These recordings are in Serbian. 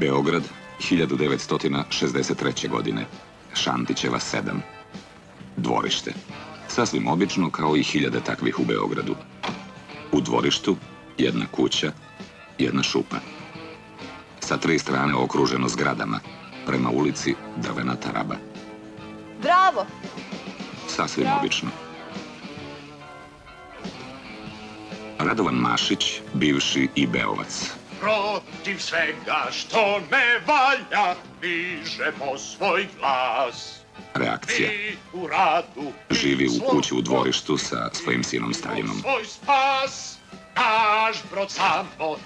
Beograd, 1963. godine. Šantićeva 7. Dvorište. Sasvim obično kao i hiljade takvih u Beogradu. U dvorištu jedna kuća, jedna šupa. Sa tri strane okruženo zgradama, prema ulici Drvenata Raba. Bravo! Sasvim obično. Radovan Mašić, bivši i Beovac. Protiv svega što ne valja, dižemo svoj glas. Reakcija. Mi u radu Živi u kući u dvorištu sa svojim sinom Staljinom. svoj spas, naš brod samo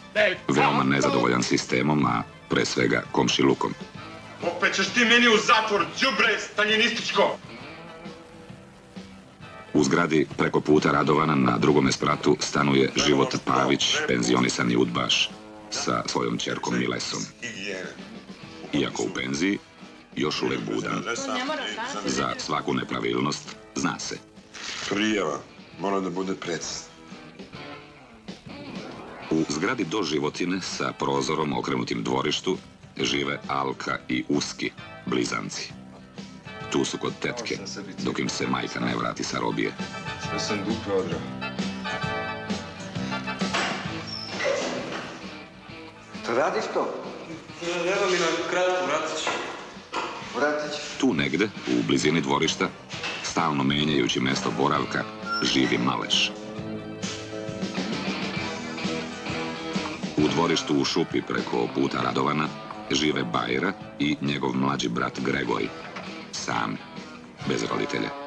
Veoma nezadovoljan sistemom, a pre svega komšilukom. Opet ćeš ti meni u zatvor, đubre staljinističko! U zgradi preko puta Radovana na drugome spratu stanuje Život Pavić, penzionisani udbaš, sa svojom čerkom Milesom. Iako u penziji, još uvek budan. Za svaku nepravilnost zna se. Prijava mora da bude precizna. U zgradi do životine sa prozorom okrenutim dvorištu žive Alka i Uski, blizanci. Tu su kod tetke, dok im se majka ne vrati sa robije. Sve sam dupe odrao. Radiš to? Evo mi na kratko, vratit ću. Vratit ćeš. Tu negde, u blizini dvorišta, stalno menjajući mesto boravka, živi Maleš. U dvorištu u šupi preko puta Radovana žive Bajra i njegov mlađi brat Gregori. Sami, bez roditelja.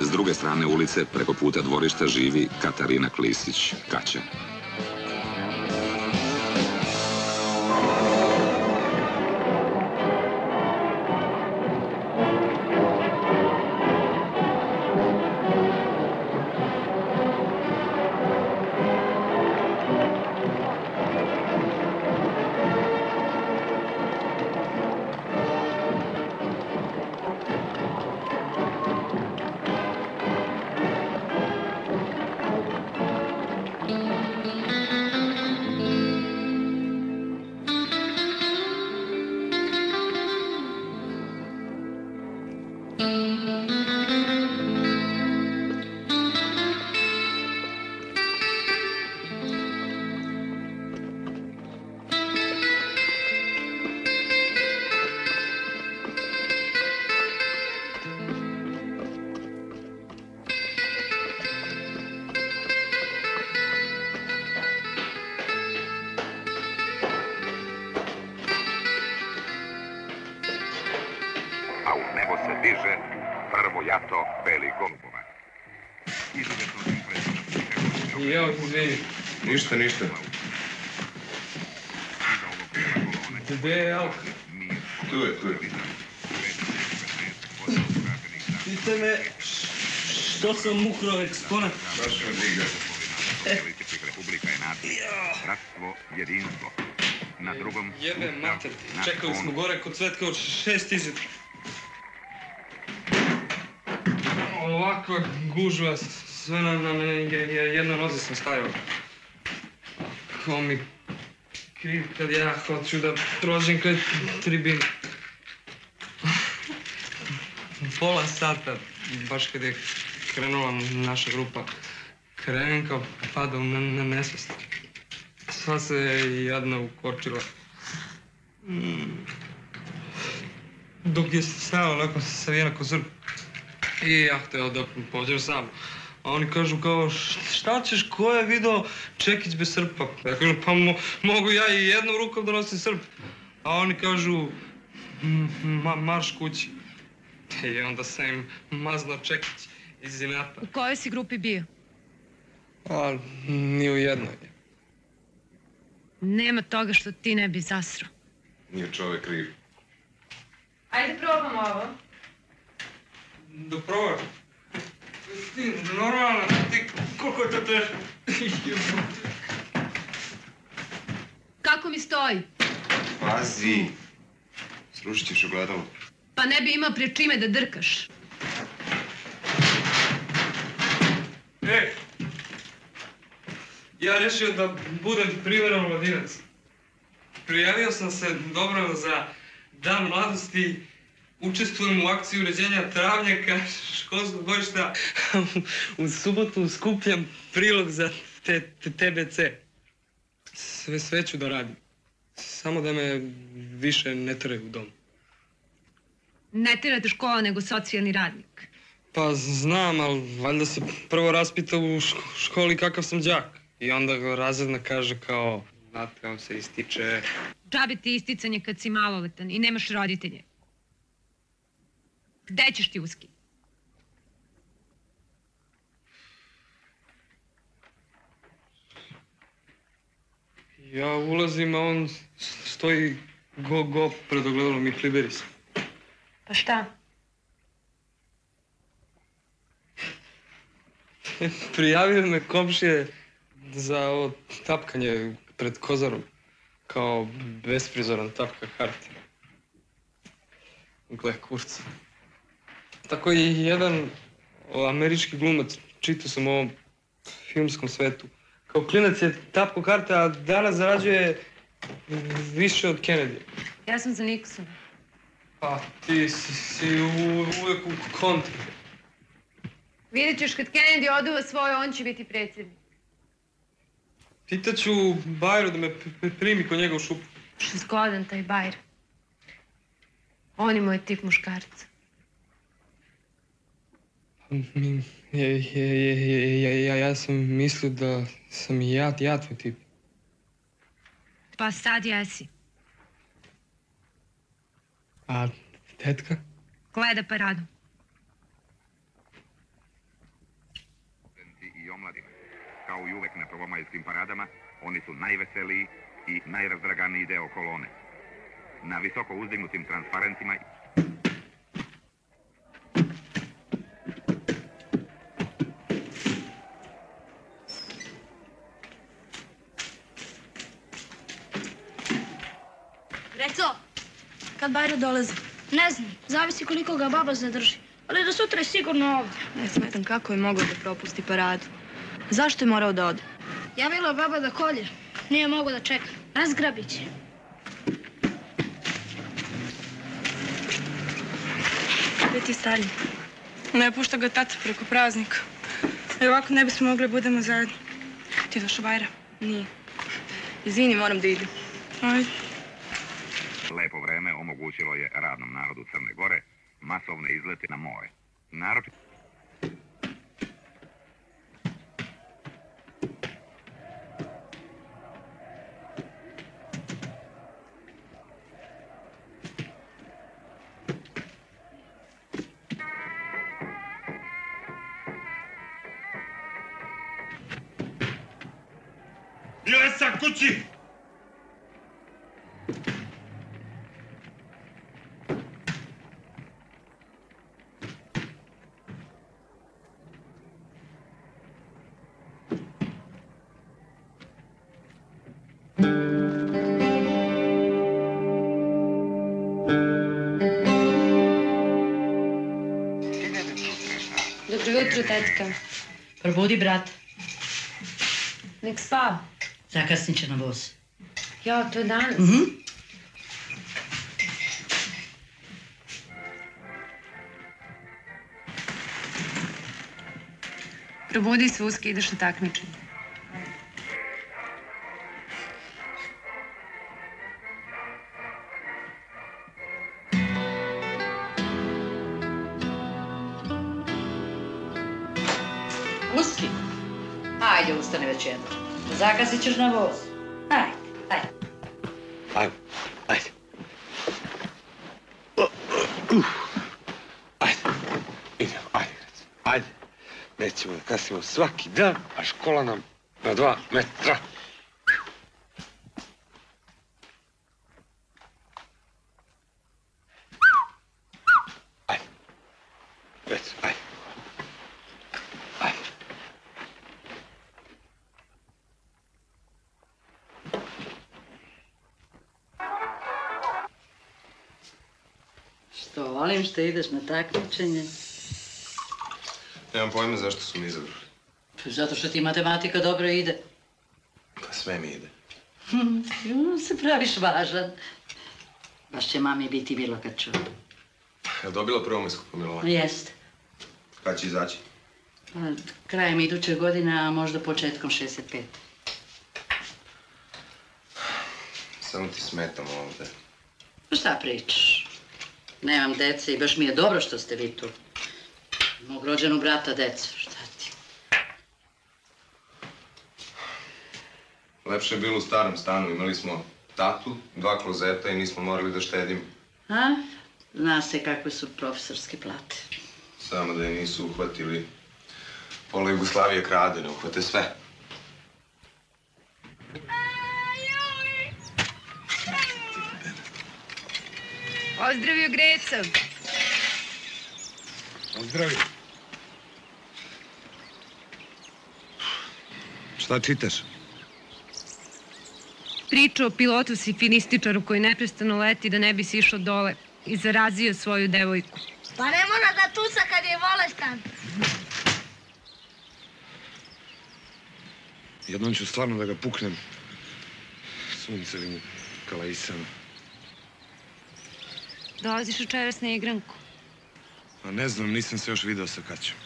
S druge strane ulice, preko puta dvorišta, živi Katarina Klisić, Kaća. A Ništa, ništa. Gde je Alka? Tu je, tu je. Pite me što sam ukrao eksponat. Baš me briga. Socijalističkih republika je nacija, bratstvo, jedinstvo. Na drugom, Jebe Ustav, mater, čekali smo gore kod Cvetka od šest izid. Ovakva gužva, sve na, na, na je- je- jednoj nozi sam stajao. Ko mi kriv kad ja hoću da prođem kraj tribine. Pola sata, baš kad je krenula naša grupa, krenem kao pada u ne- ne- nesvest. Sva se jedna ukočila. Mm. Dok je stao onako savijena ko zrb. I ja hteo da pođem sam. A oni kažu kao, "Š- šta ćeš, ko je video Čekić bez srpa? Ja kažem, pa mo- mogu ja i jednom rukom da nosim srp. A oni kažu, "M- ma- marš kući. I onda sam im maznao Čekić iz inata. U kojoj si grupi bio? A ni u jednoj. Nema toga što ti ne bi zasro. Nije čovek kriv. Ajde probamo ovo. Da probaš. Ti normalno, ti koliko je to teško? Kako mi stoji? Pazi. Srušit ćeš ogledalo. Pa ne bi imao prije čime da drkaš. E! ja rešio da budem primjeran mladinac. Prijavio sam se dobro za dan mladosti, učestvujem u akciji uređenja travnjaka školskog godišta. u subotu skupljam prilog za te, te, TBC. Sve, sve ću da radim. Samo da me više ne teraju u dom. Ne tirate škola, nego socijalni radnik. Pa znam, ali valjda se prvo raspita u ško- školi kakav sam đak. I onda ga razredna kaže kao, znate, on se ističe. Džabe ti isticanje kad si maloletan i nemaš roditelje. Gde ćeš ti uski? Ja ulazim, a on stoji go, go pred ogledalom i kliberi se. Pa šta? Prijavio me komšije za ovo tapkanje pred kozarom. Kao besprizoran tapka karti. Gle, kurca. Tako i jedan američki glumac, čitao sam o ovom filmskom svetu. Kao klinac je tapko karte, a danas zarađuje više od Kennedy. Ja sam za Nixon. Pa ti si, si uvek u kontri. Vidjet ćeš kad Kennedy oduva svoje, on će biti predsjednik. Pitaću Bajru da me primi kod njega u šupu. Zgodan taj Bajr. On je moj tip muškarca. Mi- Ja, ja, ja, ja, ja, ja sam mislio da sam i ja, ja tvoj tip. Pa sad jesi. A tetka? Gleda paradu. studenti i omladine. Kao i uvek na prvomajskim paradama, oni su najveseliji i najrazdraganiji deo kolone. Na visoko uzdignutim transparentima kad Bajro dolazi? Ne znam, zavisi koliko ga baba zadrži. Ali do sutra je sigurno ovdje. Ne smetam kako je mogao da propusti paradu. Zašto je morao da ode? Javila baba da kolje. Nije mogo da čeka. Razgrabit će. Gde ti stari? Ne pušta ga tata preko praznika. I ovako ne bismo mogli da budemo zajedno. Ti je došao Bajra? Nije. Izvini, moram da idem. Ajde. Lepo vreme omogućilo je radnom narodu Crne Gore masovne izlete na more. Naročito Milesa, kući! Budi, brat. Nek spa. Zakasni, če ne boš. Ja, to je danes. Mhm. Uh -huh. Prebudi se uski, ideš na takmičenje. Jedno. Zakasnit ćeš na voz. Ajde, ajde. Ajde, ajde. Uf. Ajde, idemo, ajde, recimo, ajde. Nećemo da kasnimo svaki dan, a škola nam na dva metra. Što ideš na takmičenje? Nemam pojma zašto su mi izabrali. Zato što ti matematika dobro ide. Sve mi ide. Ju, se praviš važan. Baš će mami biti bilo kad čuje. Je dobila prvomisku pomilovanje? Jeste. Kad će izaći? Pa, Krajem iduće godine, a možda početkom 65. Samo ti smetam ovde. Pa Šta pričaš? Nemam dece i baš mi je dobro što ste vi tu. Mog rođenog brata deca, šta ti? Lepše je bilo u starom stanu. Imali smo tatu, dva klozeta i nismo morali da štedimo. A? Zna se kakve su profesorske plate. Samo da je nisu uhvatili. Pola Jugoslavije krade, ne uhvate sve. Pozdravio Greca. Pozdravi. Šta čitaš? Priča o pilotu sifilističaru koji neprestano leti da ne bi si išao dole i zarazio svoju devojku. Pa ne mora da tuca kad je bolestan. Jednom ću stvarno da ga puknem. Suncevim kalajisama. Dolaziš večeras na igranku. A ne znam, nisam se još video sa Kaćom.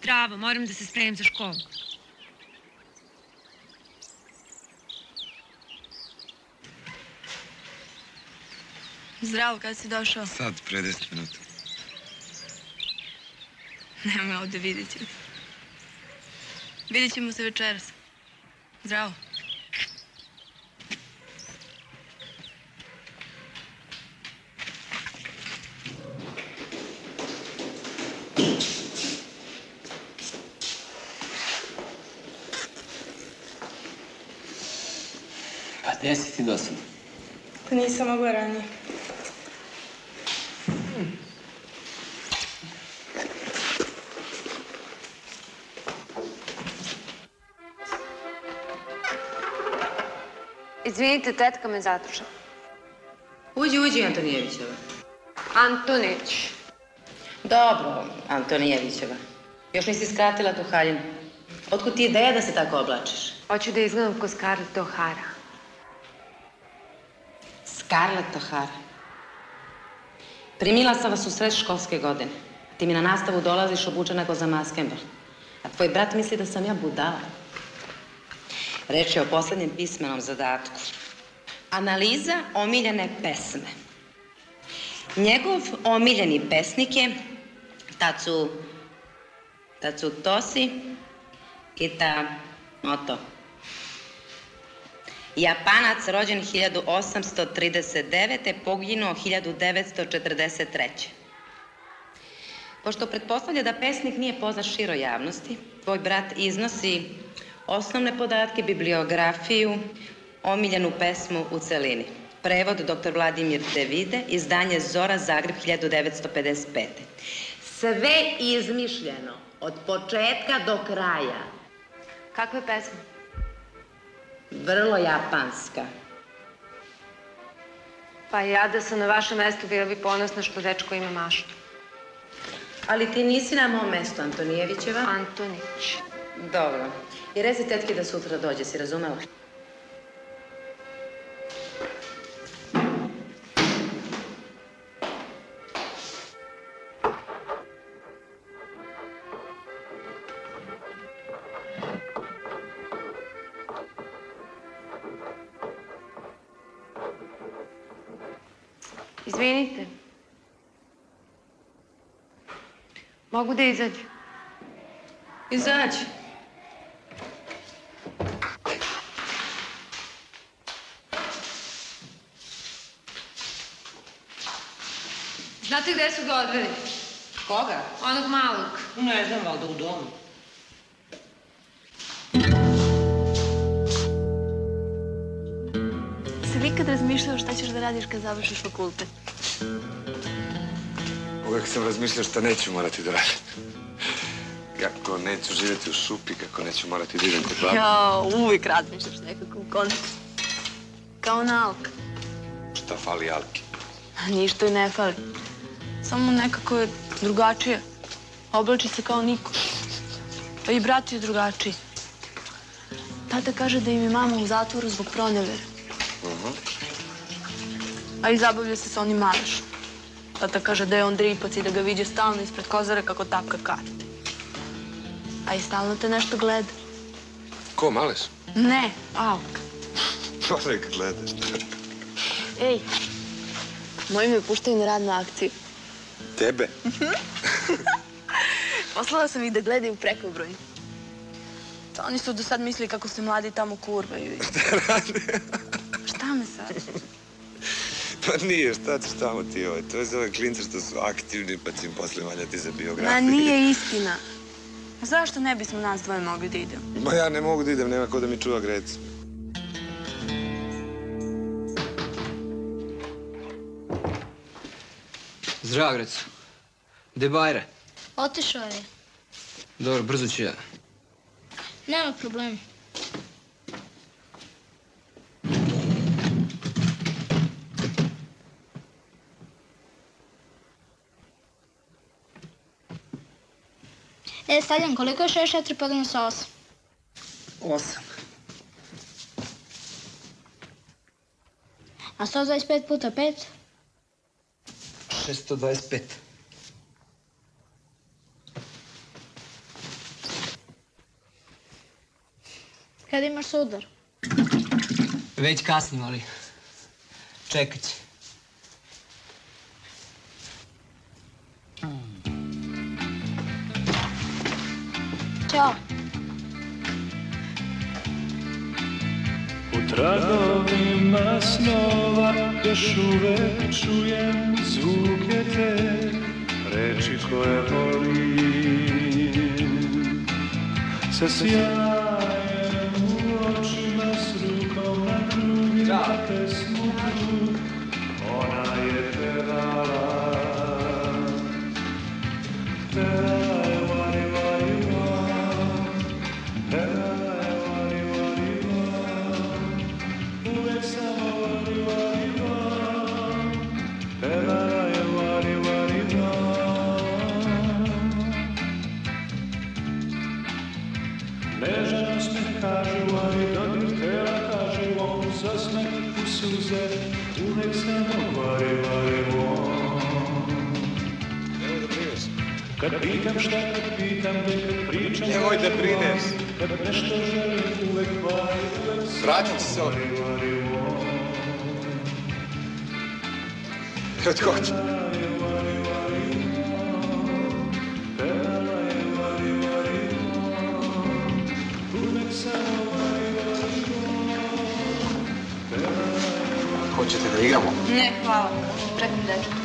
Zdravo, moram da se spremim za školu. Zdravo, kad si došao? Sad, pre 10 minuta. Nema ovde, ćemo. Vidjet ćemo se večeras. Zdravo. Pa gde si ti do sada? Pa nisam mogla ranije. Izvinite, tetka me zadržala. Uđi, uđi, Antonijevićeva. Antonić. Dobro, Antonijevićeva. Još nisi skratila tu haljinu. Otkud ti ideja da se tako oblačiš? Hoću da izgledam ko Scarlett O'Hara. Scarlett O'Hara. Primila sam vas u sred školske godine. Ti mi na nastavu dolaziš obučena ko za maskembal. A tvoj brat misli da sam ja budala. Reč je o poslednjem pismenom zadatku. Analiza omiljene pesme. Njegov omiljeni pesnik je Tacu, Tacu Tosi i ta Moto. Japanac rođen 1839. poginuo 1943. Pošto pretpostavlja da pesnik nije poznat široj javnosti, tvoj brat iznosi osnovne podatke, bibliografiju, omiljenu pesmu u celini. Prevod dr. Vladimir Devide, izdanje Zora Zagreb 1955. Sve izmišljeno, od početka do kraja. Kakva je pesma? Vrlo japanska. Pa ja da sam na vašem mestu bila bi ponosna što dečko ima maštu. Ali ti nisi na mom mestu, Antonijevićeva. Antonić. Dobro. I rezi tetki da sutra dođe, si razumela? Izvinite. Mogu da izađem? Izađi. Znate gde su ga odveli? Koga? Onog malog. Ne znam, valjda u domu. Si li ikad razmišljao šta ćeš da radiš kad završiš fakultet? Uvek sam razmišljao šta neću morati da radim. Kako neću živjeti u šupi, kako neću morati da idem kod babi. Ja, uvijek razmišljaš nekako u kontekstu. Kao nauka. Šta fali Alki? Ništa joj ne fali. Samo nekako je Drugačije. Oblači se kao niko. Pa i brat je drugačiji. Tata kaže da im je mama u zatvoru zbog pronevere. A i zabavlja se sa onim malešom. Tata kaže da je on dripac i da ga viđe stalno ispred kozare kako tapka karte. A i stalno te nešto gleda. Ko, Maleš? Ne, Alk. Pa nek gledaš. Ej, moji me puštaju na rad na akciju. Tebe? Poslala sam ih da gledaju prekobroj. Oni su do sad mislili kako se mladi tamo kurvaju. i- Šta me sad? Pa nije, šta ćeš tamo ti ovaj? To je za ove klince što su aktivni, pa će im posle valjati za Ma biografiju. nije istina. Zašto ne bismo nas dvoje mogli da idemo? Ma ja ne mogu da idem, nema ko da mi čuva grec. Zdravo, Greco. Gde Bajre? Otišao je. Dobro, brzo ću ja. Nema problema. E, Staljan, koliko je 64 podeljeno sa 8? Osam. A 125 puta 5? 625. Kada imaš sudar? Već kasnim, ali čekat će. Ćao. U tragovima snova još uvek čujem zvuke te reči koje volim. Sa sjajem pitam šta, kad pitam gde, kad pričam... Nemoj da brineš. Kad nešto želim, uvek vari, uvek Vraćam se ovdje. ti hoću. Hoćete da igramo? Ne, hvala. Čekam dečka.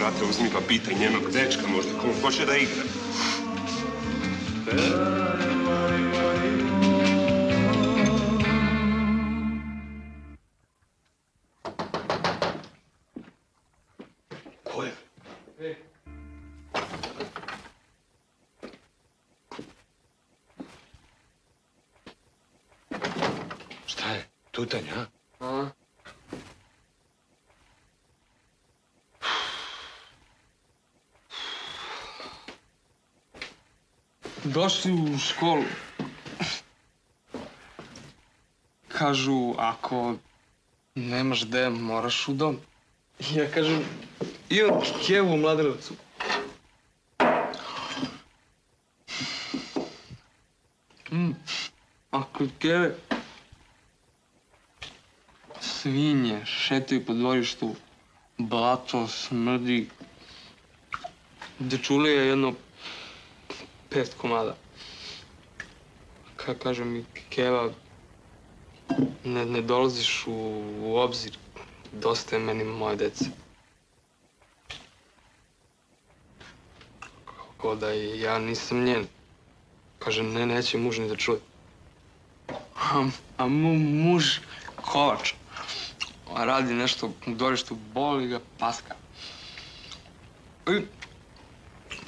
Brate, uzmi pa pitaj njenog dečka možda ko hoće da igra. Došli u školu. Kažu, ako nemaš gde, moraš u dom. Ja kažem, imam kevu u Mladenovcu. Mm. A kod keve svinje šetaju po dvorištu, blato smrdi. Dečulija je jedno pet komada. Ka kaže mi Keva, ne, ne dolaziš u, u obzir, dosta je meni moje dece. Kako da i ja nisam njen. Kaže, ne, neće muž ni da čuje. A, a mu, muž kovač. radi nešto u dvorištu, boli ga paska. I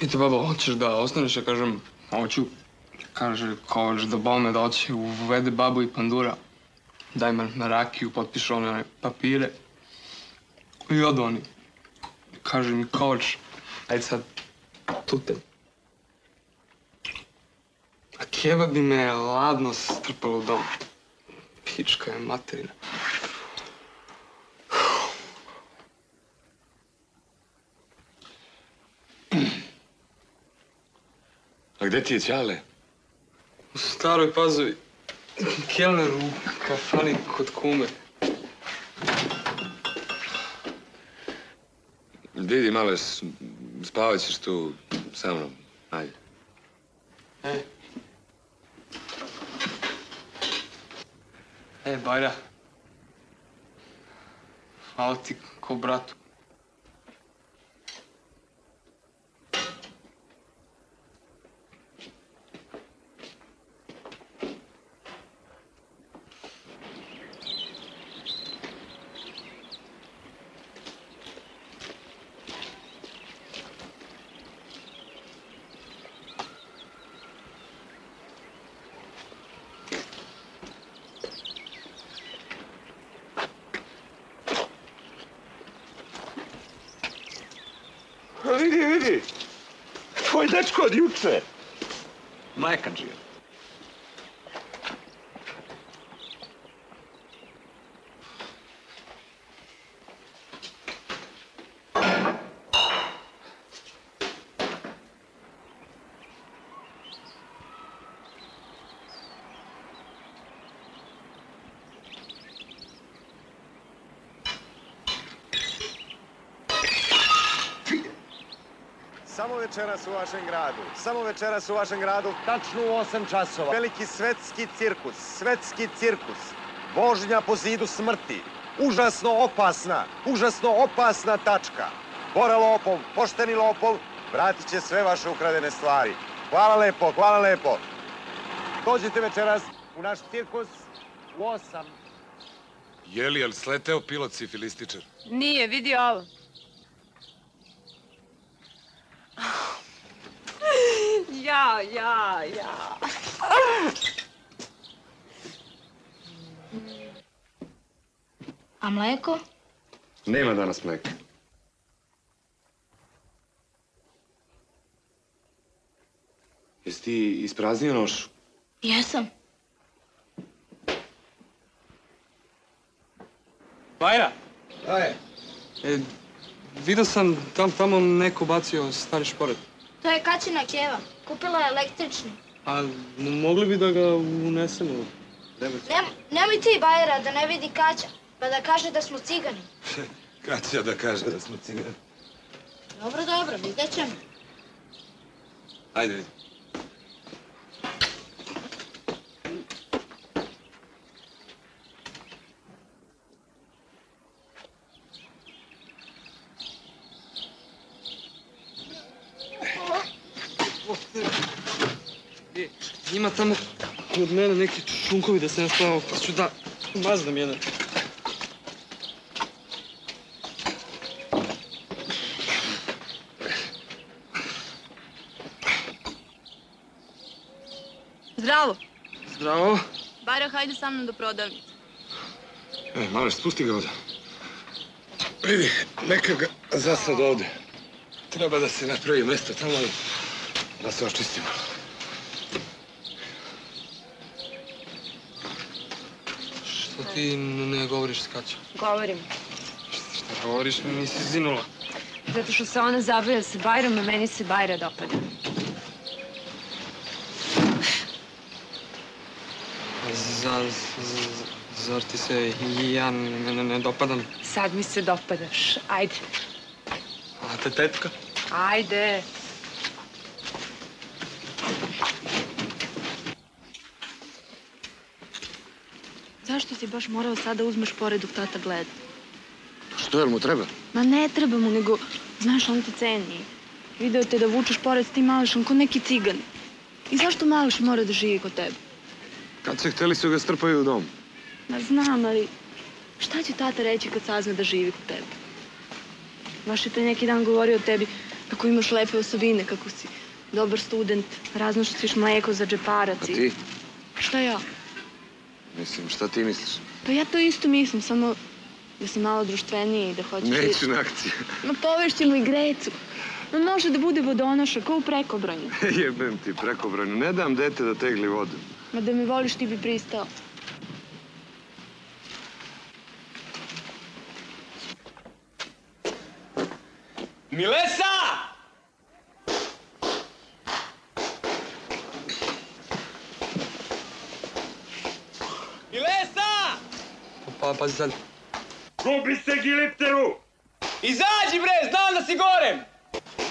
pita baba, hoćeš da ostaneš? Ja kažem, hoću. Kaže, hoćeš da bome doći, uvede babu i pandura. Daj me na rakiju, potpiše one papire. I odu oni. Kaže mi, hoćeš, ajde sad, tute. A keva bi me ladno strpalo u. Pička je materina. A gde ti je Ćale? U staroj pazovi. Kelner u kafani kod kume. Vidi malo, s- spavat ćeš tu sa mnom. Ajde. E. E, Bajra. Hvala ti ko bratu. Vidi, vidi. Tvoj dečko od juče. Majkanđija. Samo večeras u vašem gradu, samo večeras u vašem gradu, tačno u 8 časova. Veliki svetski cirkus, svetski cirkus. Vožnja po zidu smrti. Užasno opasna, užasno opasna tačka. Bora lopov, pošteni lopov, vratit će sve vaše ukradene stvari. Hvala lepo, hvala lepo. Dođite večeras u naš cirkus u 8. Je li, sleteo pilot sifilističar? Nije, vidi ovo. Ja, ja, ja. A mleko? Nema danas mleka. Jesi ti ispraznio nošu? Jesam. Bajra! Aj. E, vidio sam tam tamo neko bacio stari šporet. To je Kaćina keva. Kupila je električni. A mogli bi da ga unesemo? Nem, nemoj ti, Bajera, da ne vidi Kaća, pa da kaže da smo cigani. Kad će da kaže da smo cigani? Dobro, dobro, vidjet ćemo. Ajde, vidi. Tamo kod mene neki šunkovi da se ne spavamo, pa ću da mazdam jedan. Zdravo. Zdravo. Bajra, hajde sa mnom do prodavnice. E, malo, spusti ga ovde. Vidi, neka ga za sad. Treba da se napravi mesto tamo, da se očistimo. Ti ne govoriš s Kaćom? Govorim. Šta govoriš mi, nisi zinula. Zato što se ona zabavlja sa Bajrom, a meni se Bajra dopada. Za, z- zar ti se i ja ne dopadam? Sad mi se dopadaš. Ajde. A te tetka? Ajde. Zašto si baš morao sada uzmeš pored dok tata gleda? Što, jel mu treba? Ma ne treba mu, nego, znaš, on te ceni. Video te da vučeš pored s tim mališom ko neki cigan. I zašto mališ mora da živi kod tebe? Kad se hteli su ga strpaju u dom. Ma znam, ali Šta će tata reći kad sazna da živi kod tebe? Baš je pre neki dan govorio o tebi kako imaš lepe osobine, kako si dobar student, raznosiš mleko za džeparac A ti? Šta ja? Mislim, šta ti misliš? Pa ja to isto mislim, samo da sam malo društveniji i da hoćeš... Neću na akciju. Ma povešćemo i Grecu. Ma može da bude vodonoša, kao u prekobranju. Jebem ti prekobrojno. Ne dam dete da tegli vodu. Ma da me voliš ti bi pristao. Milesa! Pa, pazi sad. Kupi se gilipteru! Izađi bre, znam da si gorem!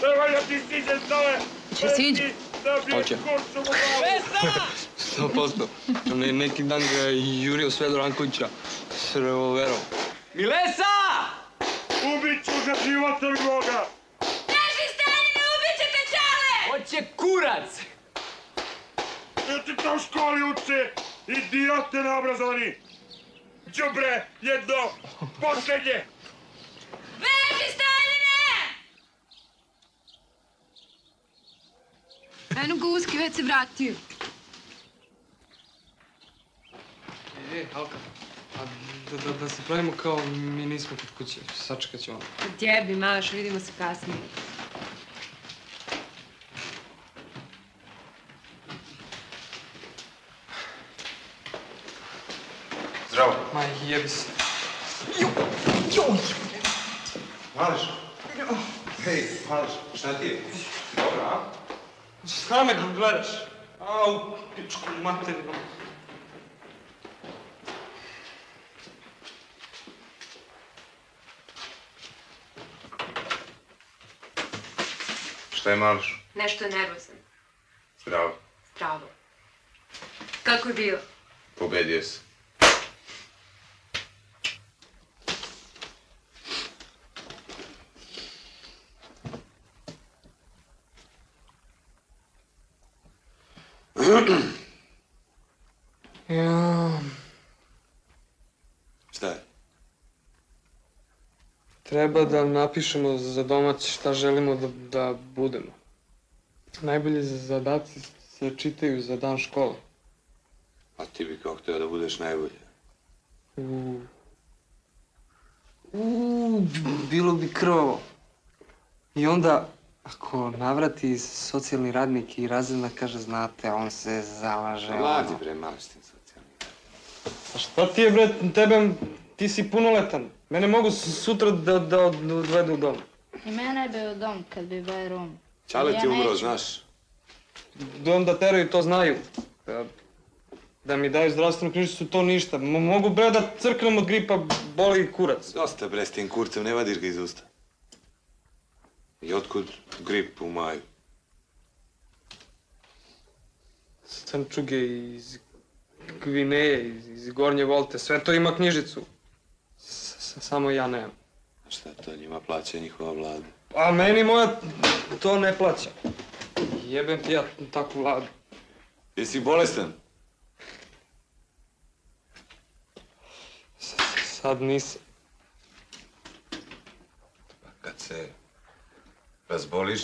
Ne valja ti siđe dole! Će siđi? Dobiješ Hoće. kurcu u glavu! Sto posto. Ne, neki dan ga je jurio Svedor Rankovića s revolverom. Milesa! Ubit ću ga životom moga! Kaži stani, ne ubićete čale! Hoće kurac! Ja ti to u školi uče! Idiote neobrazovani! Đubre, jedno, posljednje! Beži, Staljine! Eno ga uski, već se vratio. E, Alka, a da, da, da se pravimo kao mi nismo kod kuće. Sačekat ću ono. Djebi, maš, vidimo se kasnije. Zdravo. Ma jebi se. Mališ? Hej, Mališ, šta ti je? Dobro, a? Šta me gledaš? Au, pičku materinu. Šta je Mališ? Nešto je nervozan. Zdravo. Stravo. Kako je bilo? Pobedio se. Treba da napišemo za domać šta želimo da, da budemo. Najbolji zadaci se čitaju za dan škole. A ti bi kao hteo da budeš najbolji. U... U, bilo bi krvavo. I onda, ako navrati socijalni radnik i razredna kaže, znate, on se zalaže... Mladi ono." bre, malo s tim socijalnim. A šta ti je, bre, tebe, ti si punoletan. Mene mogu sutra da, da od- odvedu u dom. I mene bi u dom kad bi bio Rom. Čale ti Ja umro, neću. znaš? Dom da teraju, to znaju. Da, da mi daju zdravstvenu knjižicu, to ništa. M- mogu, bre, da crknem od gripa, boli kurac. Dosta bre s tim kurcem, ne vadiš ga iz usta. I otkud grip u maju? Crnčuge iz Gvineje, iz, iz Gornje Volte, sve to ima knjižicu. Samo ja nemam. A šta to njima plaća njihova vlada? A meni moja to ne plaća. Jebem ti ja takvu vladu. Jesi bolestan? S- Sad nisam. Kad se razboliš,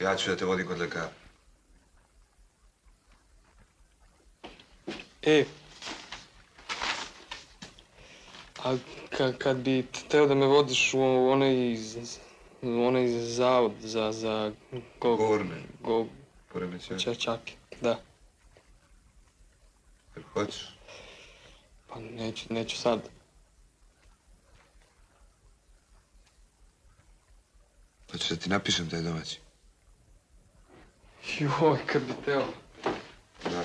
ja ću da te vodim kod lekara. E. A ka, kad bi teo da me vodiš u onaj, u onaj zavod za, za go, Govorne. go, Poremećaj. ča, čake, da. Jel hoćeš? Pa neću, neću sad. Hoćeš da ti napišem taj domaći? Joj, kad bi teo. Da.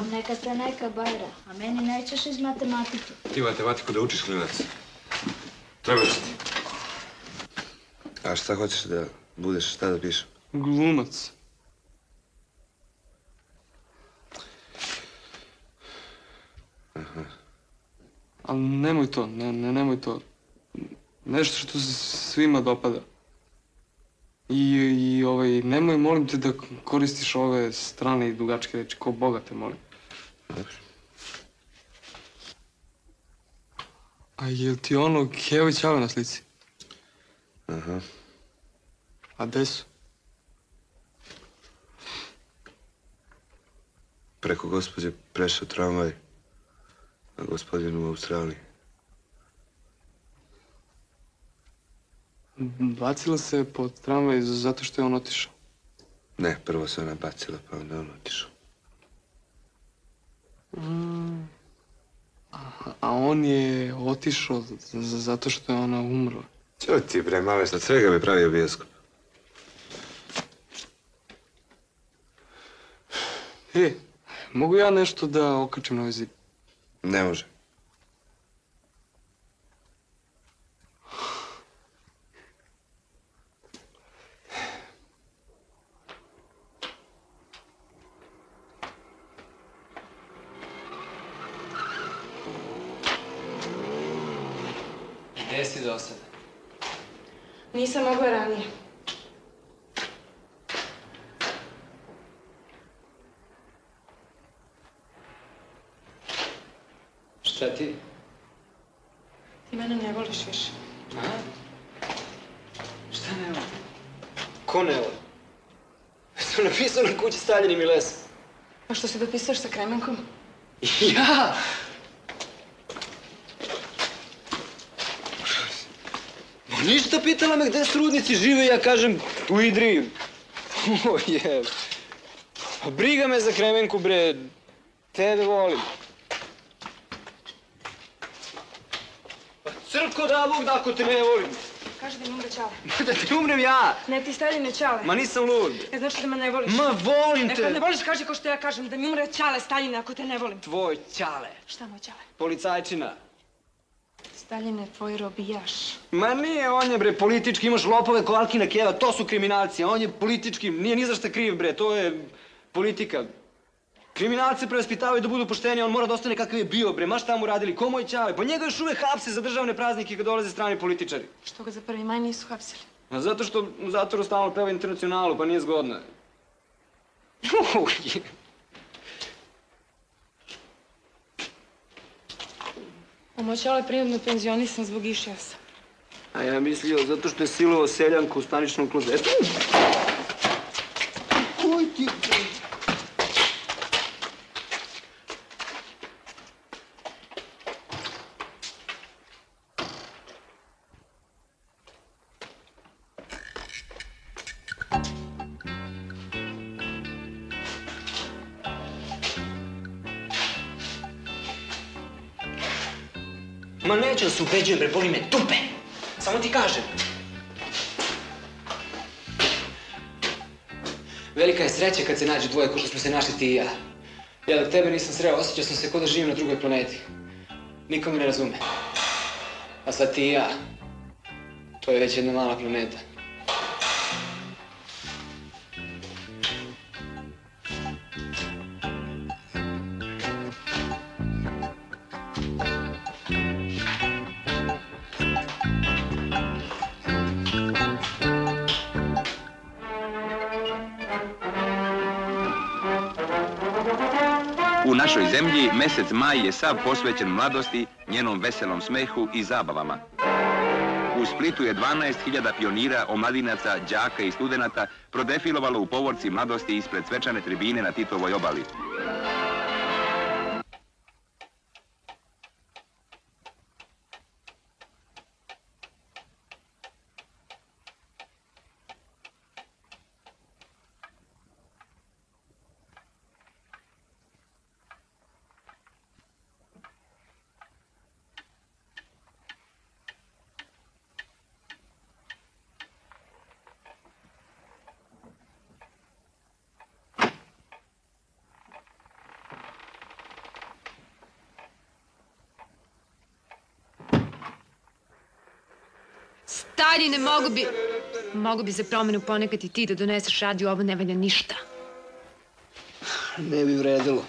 Neka te neka bajra, a meni nećeš iz matematike. Ti matematiku da učiš, klinac. Treba ti. A šta hoćeš da budeš, šta da pišem? Glumac. Ali nemoj to, ne, ne, nemoj to. Nešto što se svima dopada. I, i ovaj, nemoj, molim te da koristiš ove strane i dugačke reči, ko Boga te molim. A je li ti ono Keo i Ćale na slici? Aha. A gde su? Preko gospođe prešao tramvaj, a gospodin u Australiji. Bacila se pod tramvaj zato što je on otišao. Ne, prvo se ona bacila, pa onda on otišao. Mm. A, a on je otišao zato što je ona umrla. Ćo ti bre, male, od svega bi pravio bioskop. E, mogu ja nešto da okačim na ovaj zid? Ne može. Si do sada? Nisam mogla ranije. Šta ti? Ti mene ne voliš više. A? Šta ne voli? Ko ne voli? Sam napisao na kući Staljinim i lesom. A što se dopisuješ sa Kremenkom? Ja! Ništa, pitala me gde srudnici žive, ja kažem u Idriji. O je. Pa briga me za Kremenku, bre. Tebe volim. Pa crko da Bog da ako te ne volim. Kaži da mi umre Ćale. Ma da ti umrem ja. Ne, ti Staljine Ćale. Ma nisam lud. Ne znači da me ne voliš. Ma volim E, te. kad ne voliš, kaži ko što ja kažem, da mi umre Ćale Staljine ako te ne volim. Tvoj ćale. Šta moj Ćale? Policajčina. Staljine, tvoj robijaš. Ma nije, on je bre politički, imaš lopove ko Alkina Keva, to su kriminalci, a on je politički, nije ni za šta kriv bre, to je politika. Kriminalci prevaspitavaju da budu pošteni, on mora da ostane kakav je bio bre, ma šta mu radili, ko moj ćale, pa njega još uvek hapse za državne praznike kad dolaze strani političari. Što ga za prvi maj nisu hapsili? A zato što u zatvoru stalno peva internacionalu, pa nije zgodno. Uj, A moj Ćale prinudno penzionisan zbog išijasa. A ja mislio zato što je silovao seljanku u staničnom klozetu. Sreća kad se nađe dvoje ko što smo se našli ti i ja. Ja dok tebe nisam sreo, osjećao sam se kao da živim na drugoj planeti. Niko me ne razume. A sad ti i ja. To je već jedna mala planeta. Mesec maj je sav posvećen mladosti, njenom veselom smehu i zabavama. U Splitu je 12.000 pionira, omladinaca, đaka i studenata prodefilovalo u povorci mladosti ispred svečane tribine na Titovoj obali. Staljine, mogu bi... Mogu bi za promenu ponekad i ti da doneseš radio, ovo ne valja ništa. Ne bi vredilo.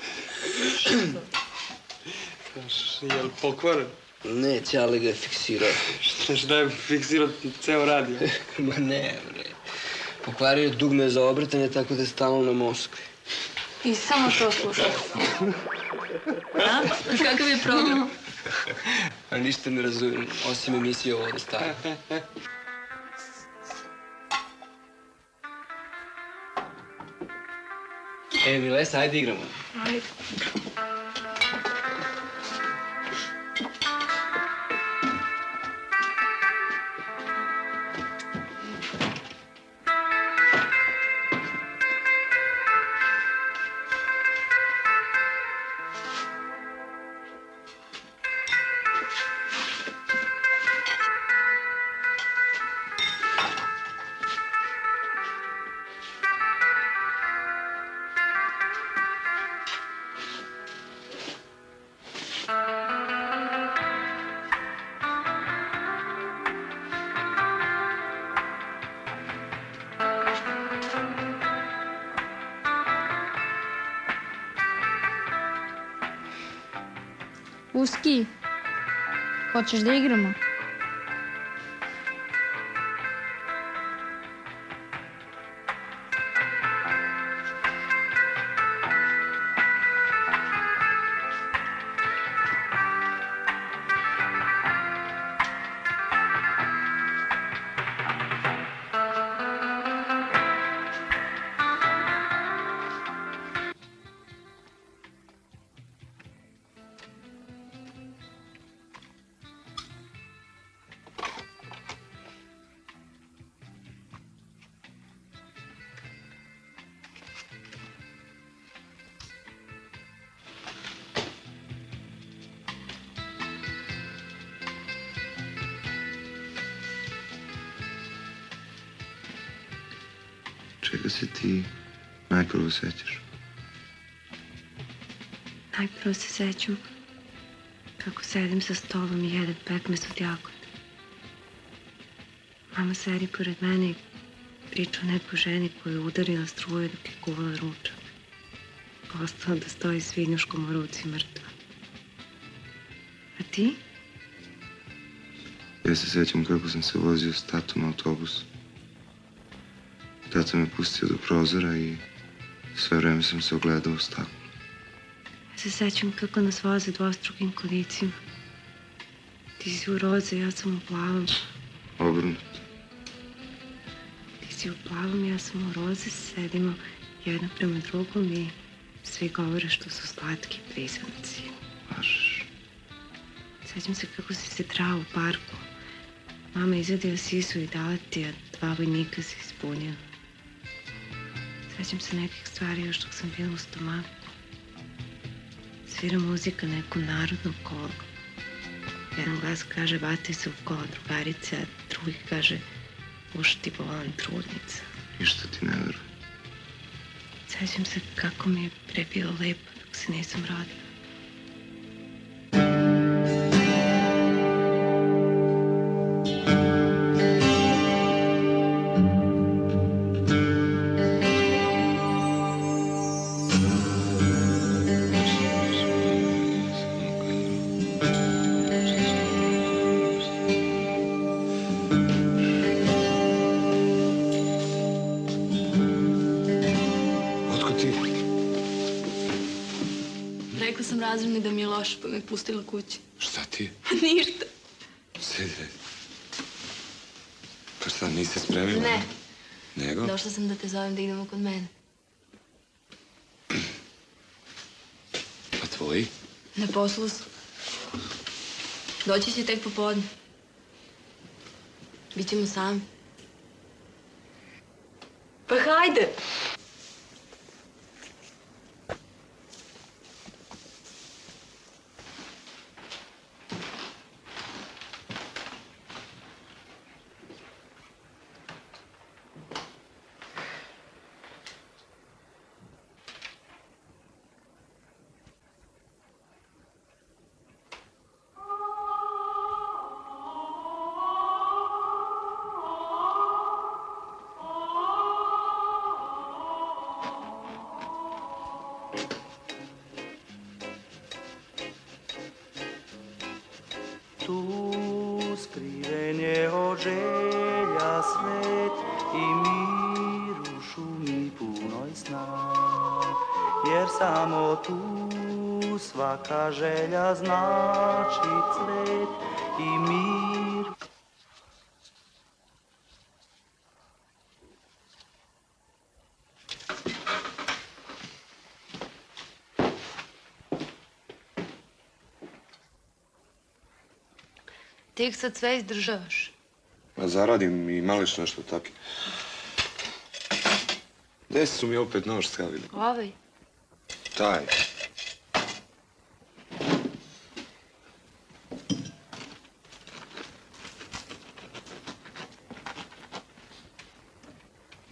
Jel pokvaren? Ne, Ćale ga je fiksirao. Šta, šta je fiksirao ceo radio? Ma ne, bre. Pokvario je dugme za obretanje, tako da je stalno na Moskvi. I samo to slušam. A? Kakav je program? A ništa ne razumijem, osim emisije ovo da stavim. E, Milesa, ajde igramo. Ajde. Hoćeš da igramo? Čega se ti najprvo sećaš? Najprvo se sećam kako sedim sa stolom i jedem pekmez od jagode. Mama sedi pored mene i priča o nekoj ženi koju je udarila struje dok je kuvala ručak. Ostala da stoji s vinjuškom u ruci mrtva. A ti? Ja se sećam kako sam se vozio s tatom autobusu. Tata me pustio do prozora i sve vreme sam se ogledao u staklu. Ja se sećam kako nas voze dvostrukim kolicima. Ti si u roze, ja sam u plavom. Obrnuto. Ti si u plavom, ja sam u roze, sedimo jedna prema drugom i svi govore što su slatki priznanci. Lažeš. Sećam se kako si se trao u parku. Mama izvadila sisu i dala ti, a dva vojnika se ispunila. Sećam se nekih stvari još dok sam bila u stomaku. Svira muzika neku narodnu kolu. Jedan glas kaže vati se u kola drugarice, a drugi kaže uši ti bolan trudnica. Ništa ti ne verujem. Sećam se kako mi je pre bilo lepo dok se nisam rodila. Pustila kući. Šta ti? Ništa. Sedi, sedi. Pa šta, nisi se spremila? Ne. Nego? Došla sam da te zovem da idemo kod mene. A tvoji? Na poslu su. Doći će tek popodne. Bićemo sami. Sad sve izdržavaš. Ma zaradim i mališ nešto taki. Gde su mi opet nož stavili? Ovaj? Taj.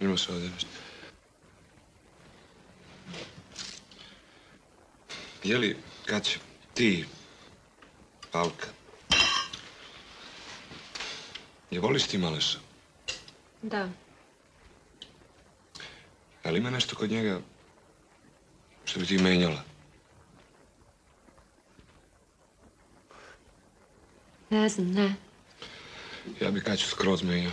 Ima se ovdje nešto. Je li, kad će ti, Pavka, je voliš ti Maleša? Da. Ali ima nešto kod njega što bi ti menjala? Ne znam, ne. Ja bi Kaću skroz menjao.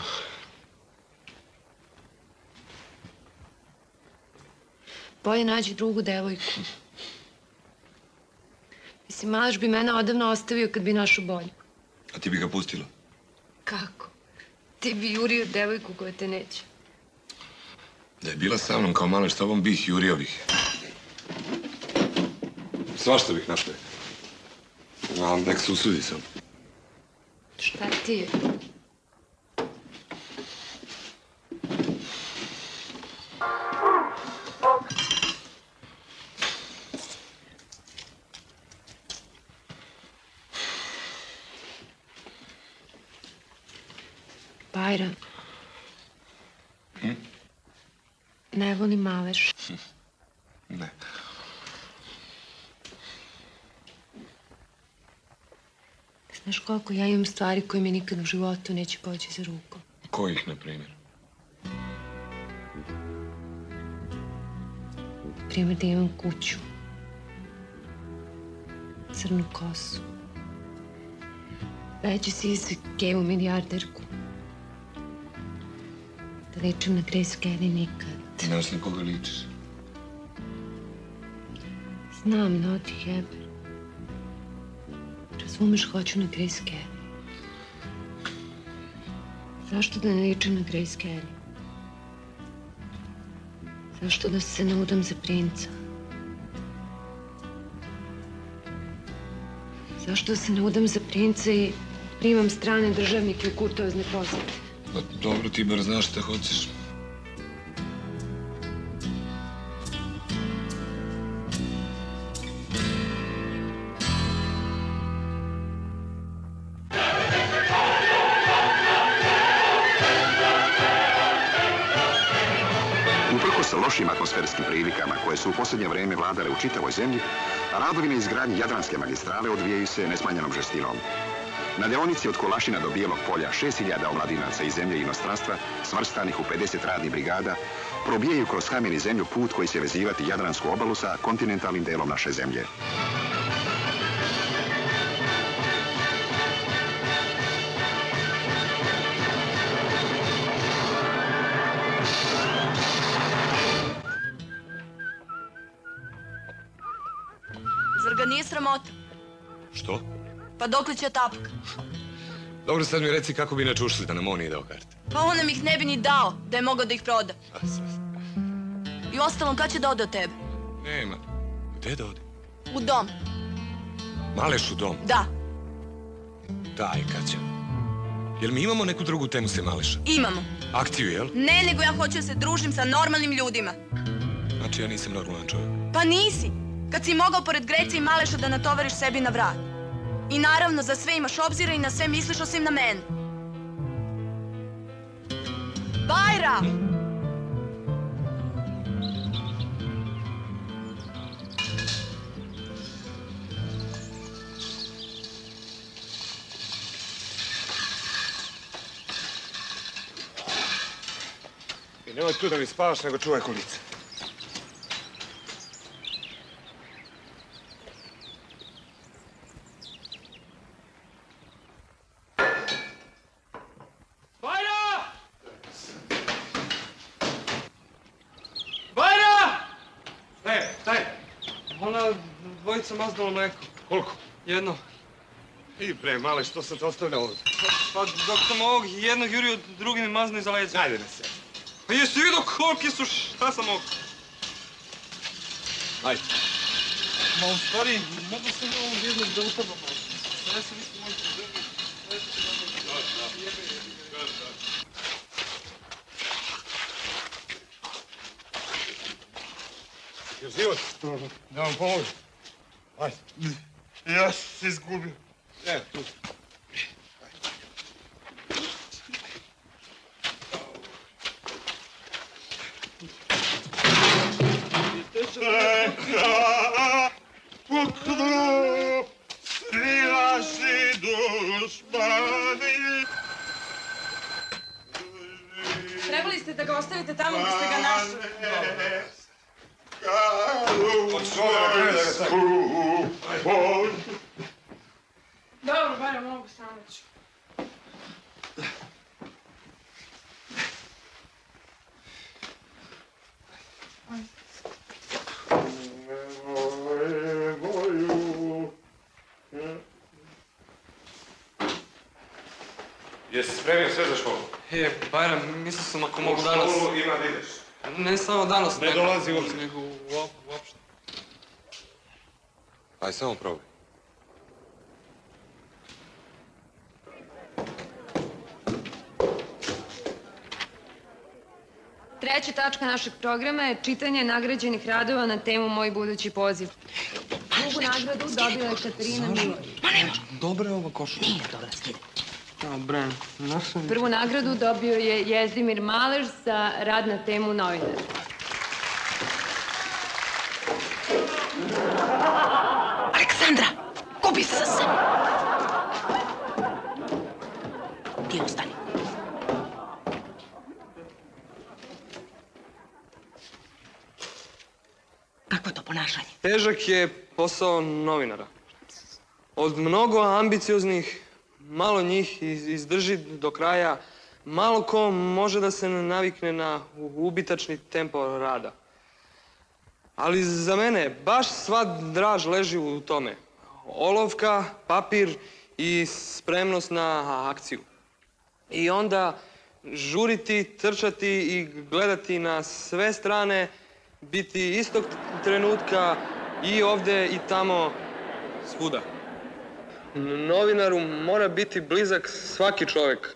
Bolje nađi drugu devojku. Mislim, Maleš bi mene odavno ostavio kad bi našao bolju. A ti bi ga pustila? Kako? Ti bi jurio devojku koja te neće. Da je bila sa mnom kao Maleš s tobom, bih jurio bih. Svašta bih napravio. A nek se usudi sam. Šta ti je? Volim Maleš. Ne. Znaš koliko ja imam stvari koje mi nikad u životu neće poći za rukom. Kojih, na primjer? Primjer da imam kuću. Crnu kosu. Veći si kevu milijarderku. Da ličim na Grace Kelly nikad. Ti ne na koga ličiš. Znam, no ti jebe. Razumeš, hoću na Grace Kelly. Zašto da ne ličim na Grace Kelly? Zašto da se ne udam za princa? Zašto da se ne udam za princa i primam strane državnike u kurtozne posete? Pa dobro, ti bar znaš šta hoćeš. Vladale u čitavoj zemlji, radovi na izgradnji Jadranske magistrale odvijaju se nesmanjenom žestinom. Na deonici od Kolašina do Bijelog polja 6000 omladinaca iz zemlje i inostranstva, svrstanih u 50 radnih brigada, probijaju kroz kamen i zemlju put koji će vezivati Jadransku obalu sa kontinentalnim delom naše zemlje. Dokle će tapak? Dobro, sad mi reci kako bi inače ušli da nam on nije dao karte. Pa on nam ih ne bi ni dao, da je mogao da ih proda. I ostalom, kad će da ode od tebe? Nema. Gde da ode? U dom. Maleš u dom. Da, Daj, Kaća. Jel mi imamo neku drugu temu se Maleša? imamo. Akciju, jel? Ne, nego ja hoću da se družim sa normalnim ljudima. Znači ja nisam normalan čovjek. Pa nisi. Kad si mogao pored Grece i Maleša da natovariš sebi na vrat. I naravno, za sve imaš obzira i na sve misliš osim na mene. Bajra! I nemoj tu da mi spavaš, nego čuvaj kolice. Dvojica maznula mleko. Koliko? Jedno. I bre, male, što sam te ostavljao ovdje? Pa dok sam ovog jednog jurio, drugi mi maznu iza leđa. Ajde ne se. Pa jesi vidio koliki su, šta sam mogu? Ajde. Ma u stvari, mogu sam ovog jednog da utabam. Sve se mislim možda Jel život? Da vam pomogu. Ajde. Ja sam se izgubio. Evo, tu. Neka puknu svi naši dušmani. Trebali ste da ga ostavite tamo gdje ste ga našli. Dobro, barem mogu samo ću. Jesi spremio sve za školu? E, Bajram, mislio sam ako mogu danas... U školu ima da ideš. Ne samo danas, Ne dolazi uopće. Nego uop- uopšte. Aj, samo probaj. Treća tačka našeg programa je čitanje nagrađenih radova na temu Moj budući poziv. Drugu nagradu dobila je Katarina Milović. Dobra je ova košulja. Nije dobra, skide. A, bre, našao mi- Prvu nagradu dobio je Jezdimir Malež za rad na temu novinar. Aleksandra, gubi se za sebe. Ti ostani. Kakvo je to ponašanje? Težak je posao novinara. Od mnogo ambicioznih, malo njih iz- izdrži do kraja, malo ko može da se navikne na ubitačni tempo rada. Ali za mene baš sva draž leži u tome. Olovka, papir i spremnost na akciju. I onda žuriti, trčati i gledati na sve strane, biti istog trenutka i ovde i tamo, svuda. Novinaru mora biti blizak svaki čovjek.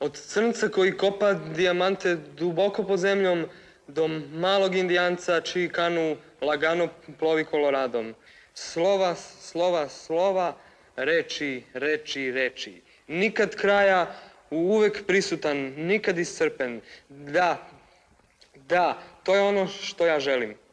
Od crnca koji kopa dijamante duboko pod zemljom do malog indijanca čiji kanu lagano plovi koloradom. Slova, slova, slova, reči, reči, reči. Nikad kraja, uvek prisutan, nikad iscrpen. Da, da, to je ono što ja želim.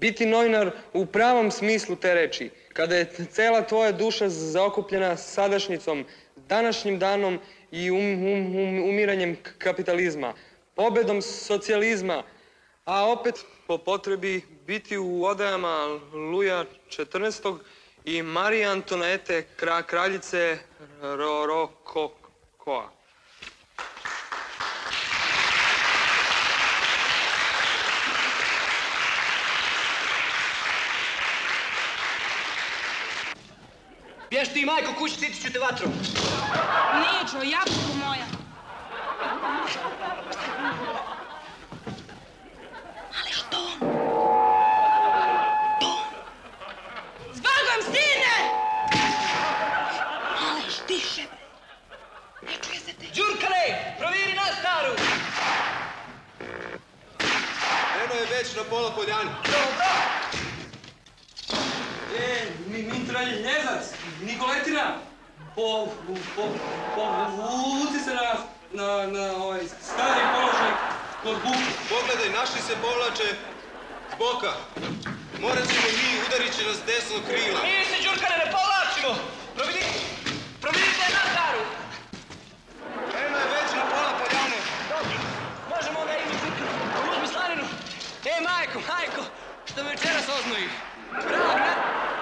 Biti novinar u pravom smislu te reči, kada je cela tvoja duša zaokupljena sadašnjicom, današnjim danom i um, um, um, umiranjem kapitalizma, pobedom socijalizma, a opet po potrebi biti u odajama Luja XIV. i Marije Antonete, kra, kraljice Rorokokoa. Bješ ti, majko, kući, citit ću te vatrom. Neću, jabuko moja. Ali što? Zbogom, stine! Aleš, tiše. Ne čuje se te. Đurkale, proviri nas staru. Eno je već na pola poljani. E, mi, mitraljezac, Nikoletina, po, po, po, vuci se na, na, na ovaj stari položaj kod buke. Pogledaj, naši se povlače s boka. Morat ćemo mi, udarit će nas desno krila. Mi se, Đurkane, ne povlačimo. Providi, providite nas staru. Eno je već na pola poljane. Dobro, možemo onda ići Đurkane. Uzmi slaninu. E, majko, majko, što me večeras oznoji. Bravo, bravo.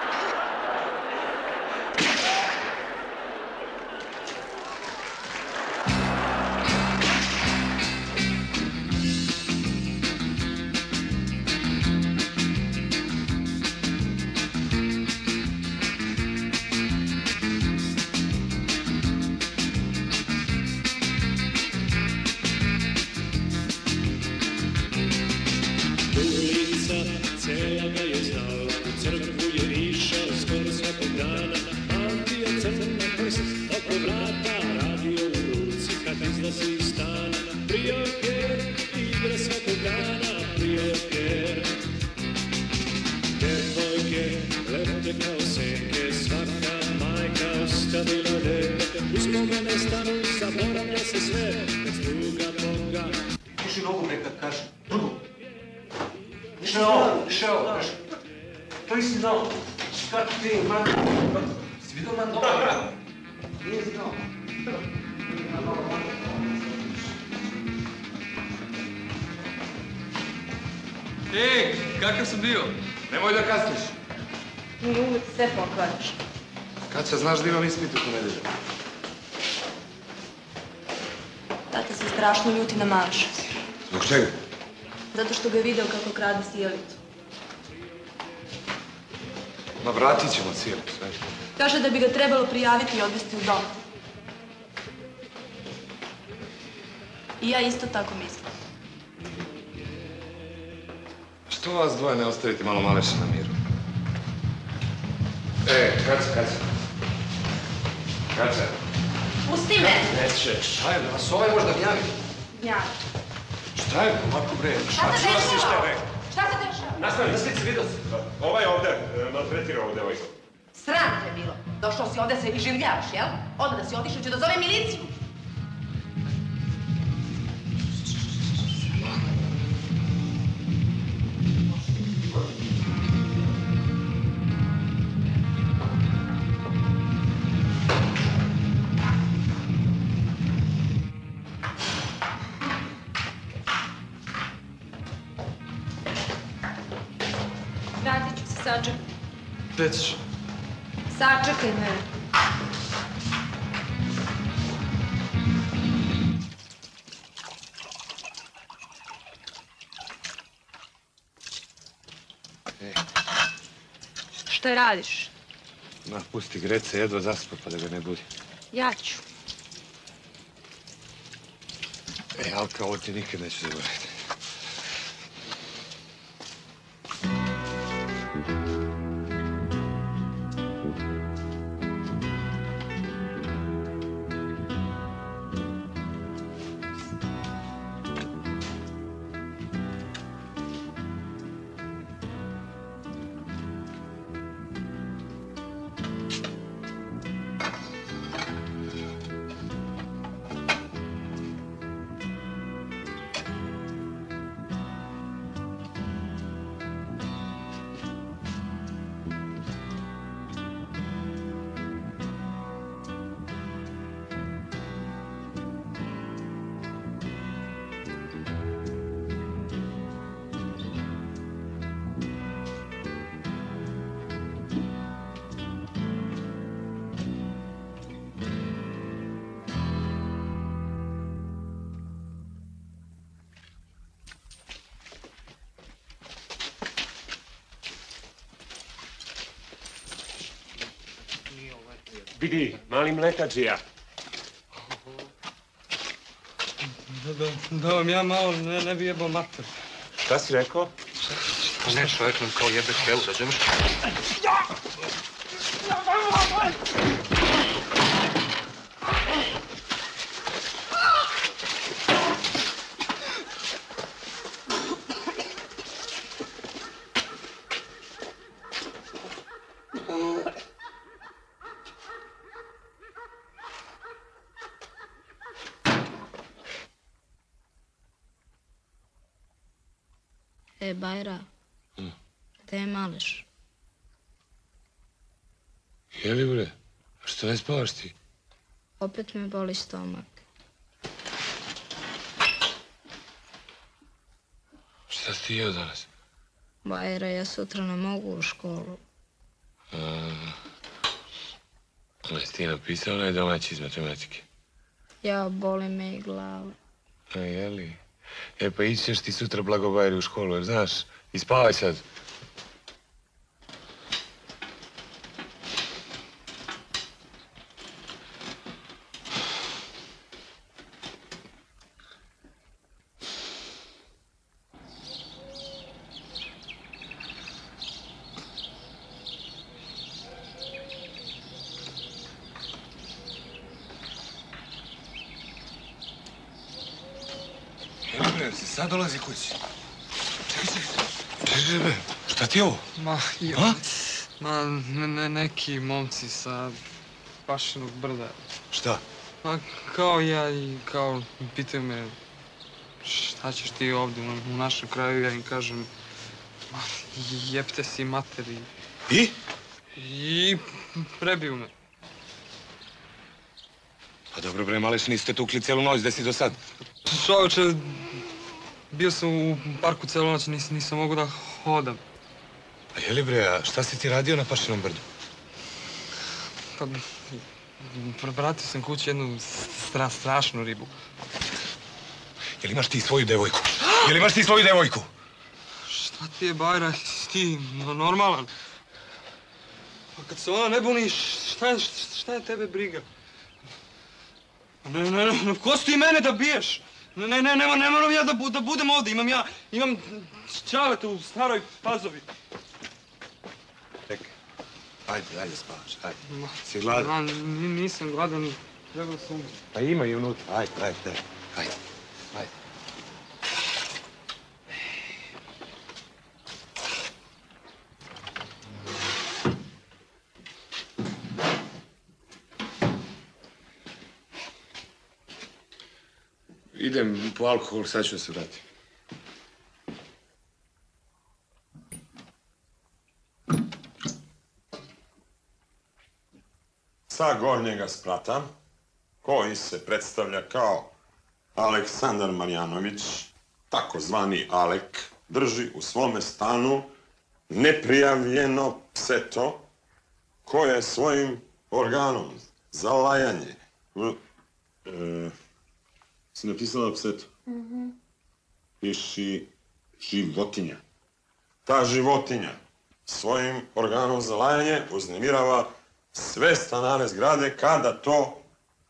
Dete Uspomene stanu, zaboravlja se sve Bez druga Boga Piši nogu bre kad kaže. Drugu. Više ovo, više ovo, znaš. To nisi znao. Kako ti, man? Si vidio man dobro? Nije znao. Ej, kakav sam bio? Nemoj da kasniš. Uvijek sve pokvariš. Kad se znaš da imam ispit u ponedeljak? Tata se strašno ljuti na Maša. Zbog čega? Zato što ga je video kako krade sjelicu. Ma vratit ćemo cijeli sve. Kaže da bi ga trebalo prijaviti i odvesti u dom. I ja isto tako mislim. Što vas dvoje ne ostaviti malo maleša na miru? E, se? Kad se? Pusti me! Neće, šta je, vas ovaj možda gnjavi? Ja. Šta je, ovako bre? Šta se si šta dešava? je? Šta se dešava? Nastavi, na slici vidio si. Ovaj ovde, e, maltretira ovu devojku. Sram te je bilo. Došao si ovde se i življavaš, jel? Onda da si otišao ću da zovem miliciju. Radiš? Ma, pusti Greca, jedva zaspa pa da ga ne budi. Ja ću. E, Alka, ovo ti nikad neću zaboraviti. Vidi, mali mlekađija. Da, da, da vam ja malo ne, ne bi jebao mater. Šta si rekao? Pa ne, čovjek nam kao jebe htjelu, razumeš? E, Bajra, gde je Maleš? Je li bre? A što ne spavaš ti? Opet me boli stomak. Šta si ti jeo danas? Bajra, ja sutra ne mogu u školu. A, jesi ti napisao onaj domaći iz matematike? Ja, boli me i glava. A je li? E pa ići ćeš ti sutra blagobajri u školu, jer znaš, i spavaj sad. Ne, ne, neki momci sa Pašinog brda. Šta? Ma kao ja i kao pitaju me šta ćeš ti ovdje u, u našem kraju, ja im kažem ma jebte si materi. I? I prebiju me. Pa dobro bre, male, niste tukli cijelu noć, gde si do sad? Čovječe, bio sam u parku celu noć, nis, nisam mogu da hodam. A je li bre, a šta si ti radio na Pašinom brdu? Pa, pr- vratio sam kući jednu stra, strašnu ribu. Jel imaš ti svoju devojku? Jel imaš ti svoju devojku? Šta ti je, Bajra, ti no- normalan? Pa kad se ona ne buni, šta je, šta je tebe briga? Ne, ne, ne, ko si ti mene da biješ? Ne, ne, ne, ne, ne moram ja da, bu- da budem ovdje, imam ja, imam čalete u staroj pazovi. Ajde, ajde spavaš, ajde. Si gladan? Ma, ni- nisam gladan, trebao sam... Pa ima i unutra. Ajde, ajde, ajde. Ajde. Ajde. Idem po alkohol, sad ću se vratiti. Sa gornjega sprata, koji se predstavlja kao Aleksandar Marjanović, takozvani Alek, drži u svome stanu neprijavljeno pseto koje svojim organom za lajanje... E, si napisala pseto? Piši životinja. Ta životinja svojim organom za lajanje uznemirava sve stanare zgrade kada to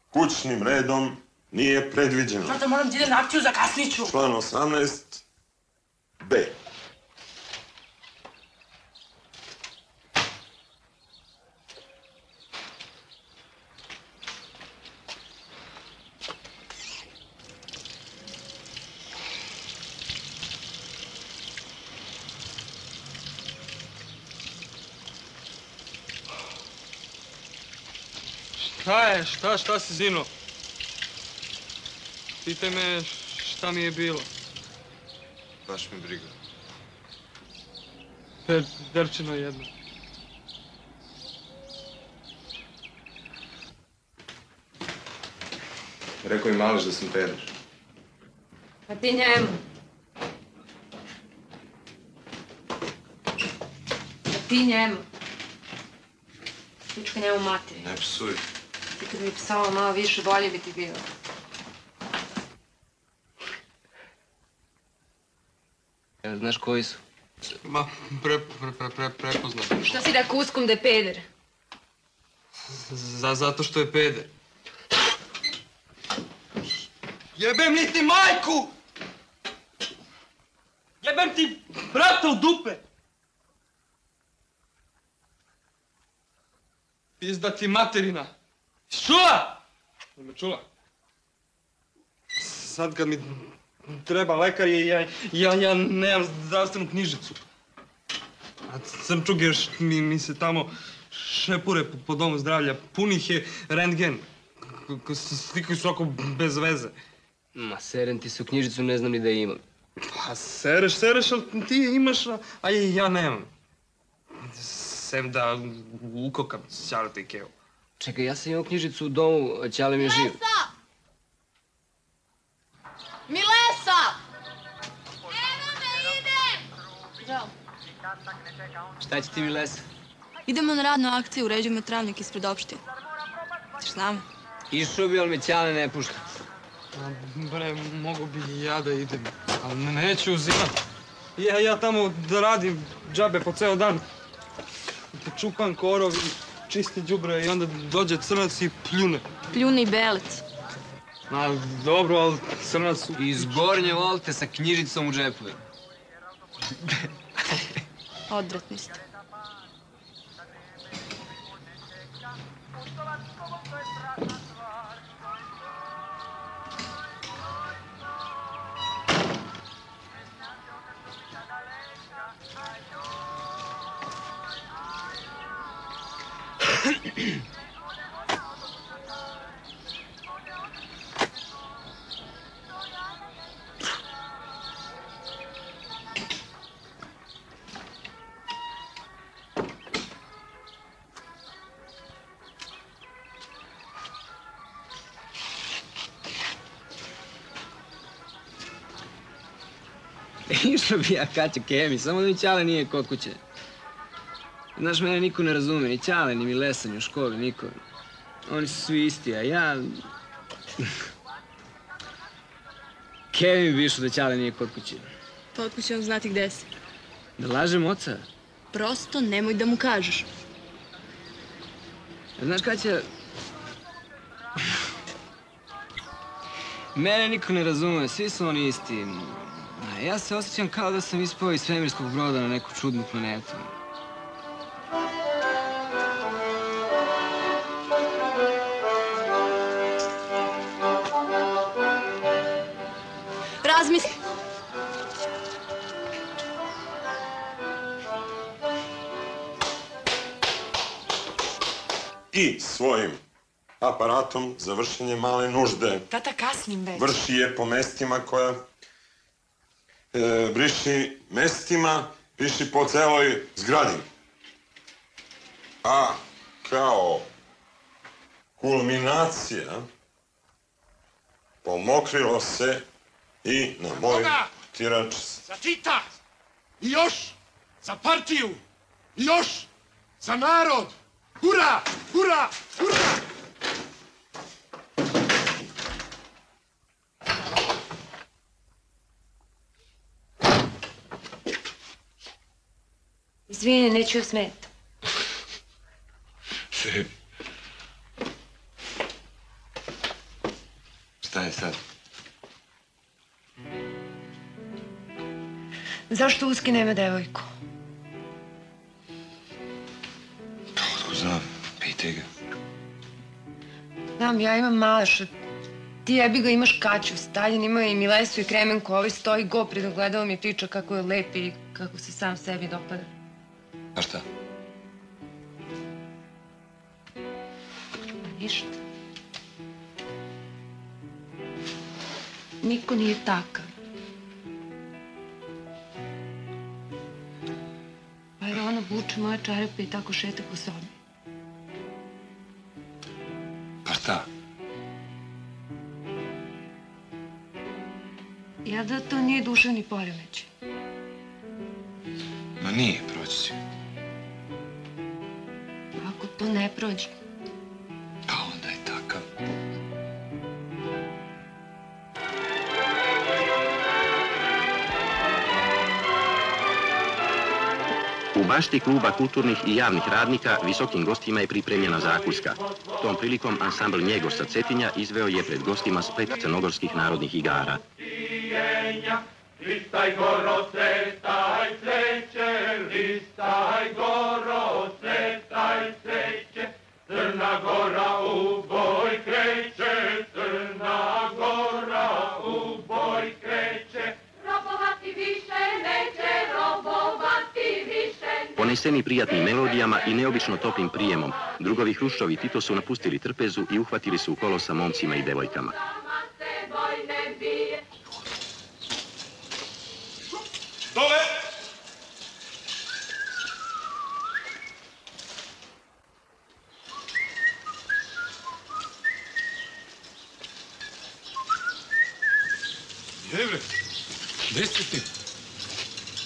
kućnim redom nije predviđeno. Tata, moram da idem na akciju, zakasnit ću. Član 18 Šta je, šta, si zino? Pitaj me šta mi je bilo. Baš me briga. Per, derčino jedno. Rekao i Maleš da sam peder. A ti njemu. A ti njemu. Pička njemu materi. Ne psuj. Ti kad bi psao malo više, bolje bi ti bilo. Jel znaš koji su? Ma, pre, pre, pre, pre, prepoznat. Što si da kuskom da je peder? Za, zato što je peder. Jebem li ti majku! Jebem ti brata u dupe! Pizda ti materina! Čula? Jel me čula? Sad kad mi treba lekar i ja, ja, ja nemam zdravstvenu knjižicu. A crčug još mi, mi se tamo šepure po, po domu zdravlja. Punih je rentgen. Slikaju svako bez veze. Ma, serem ti se u knjižicu, ne znam ni da je imam. Pa sereš, sereš, ali ti je imaš, a- a ja, nemam. Sem da ukokam ćalete i kevu. Čekaj, ja sam imao knjižicu u domu, Ćale mi je živ. Milesa! Evo me, idem! Zdravo. Šta će ti mi lesa? Idemo na radnu akciju, uređujemo travnik ispred opštine. Ćeš s nama? Išao bi, ali me Ćale ne pušta. A, Bre, mogu bi i ja da idem, ali ne- neću uzimat. Ja, ja tamo da radim džabe po ceo dan. Čupam korov i čisti đubre i onda dođe crnac i pljune. Pljune i belec. Ma, dobro, ali crnac... Iz gornje volte sa knjižicom u džepu. Odvratni ste. Išao bi ja Kaća Kemi, samo da mi Ćale nije kod kuće. Znaš, mene niko ne razume, ni Ćale, ni Milesa, ni u školi, niko. Oni su svi isti, a ja... Kemi bi išao da Ćale nije kod kuće. Pa otkud će on znati gde si? Da lažem oca? Prosto nemoj da mu kažeš. Znaš, Kaća... Mene niko ne razume, svi su oni isti. Ja se osjećam kao da sam ispao iz svemirskog broda na neku čudnu planetu. Razmisli. I svojim aparatom za vršenje male nužde Tata, kasnim već. vrši je po mestima koja e, briši mestima, briši po celoj zgradi. A kao kulminacija pomokrilo se i na moj tirač Za Tita! I još za partiju! I još za narod! Hura! Hura! Hura! Izvini, neću joj smeta. Sebi. Šta je sad? Zašto Uski nema devojku? Otko znam, pitaj ga. Znam, ja imam Maleša. Ti jebi ga imaš Kaću, Stalin ima i Milesu i Kremenko, ovaj stoji go pred ogledalom i priča kako je lep i kako se sam sebi dopada. A šta? Ništa. Niko nije takav. Vuče moje čarepe i tako šeta po sobi. Pa šta? Ja da to nije duševni poremećaj. Ma nije, proći će. Ako to ne prođe, U bašti kluba kulturnih i javnih radnika visokim gostima je pripremljena zakuska. Tom prilikom ansambl Njegov sa Cetinja izveo je pred gostima splet crnogorskih narodnih igara. Više Poneseni prijatnim melodijama i neobično toplim prijemom, drugovi Hruščov i Tito su napustili trpezu i uhvatili su u kolo sa momcima i devojkama. Dole! Gdje bre? Gde si ti?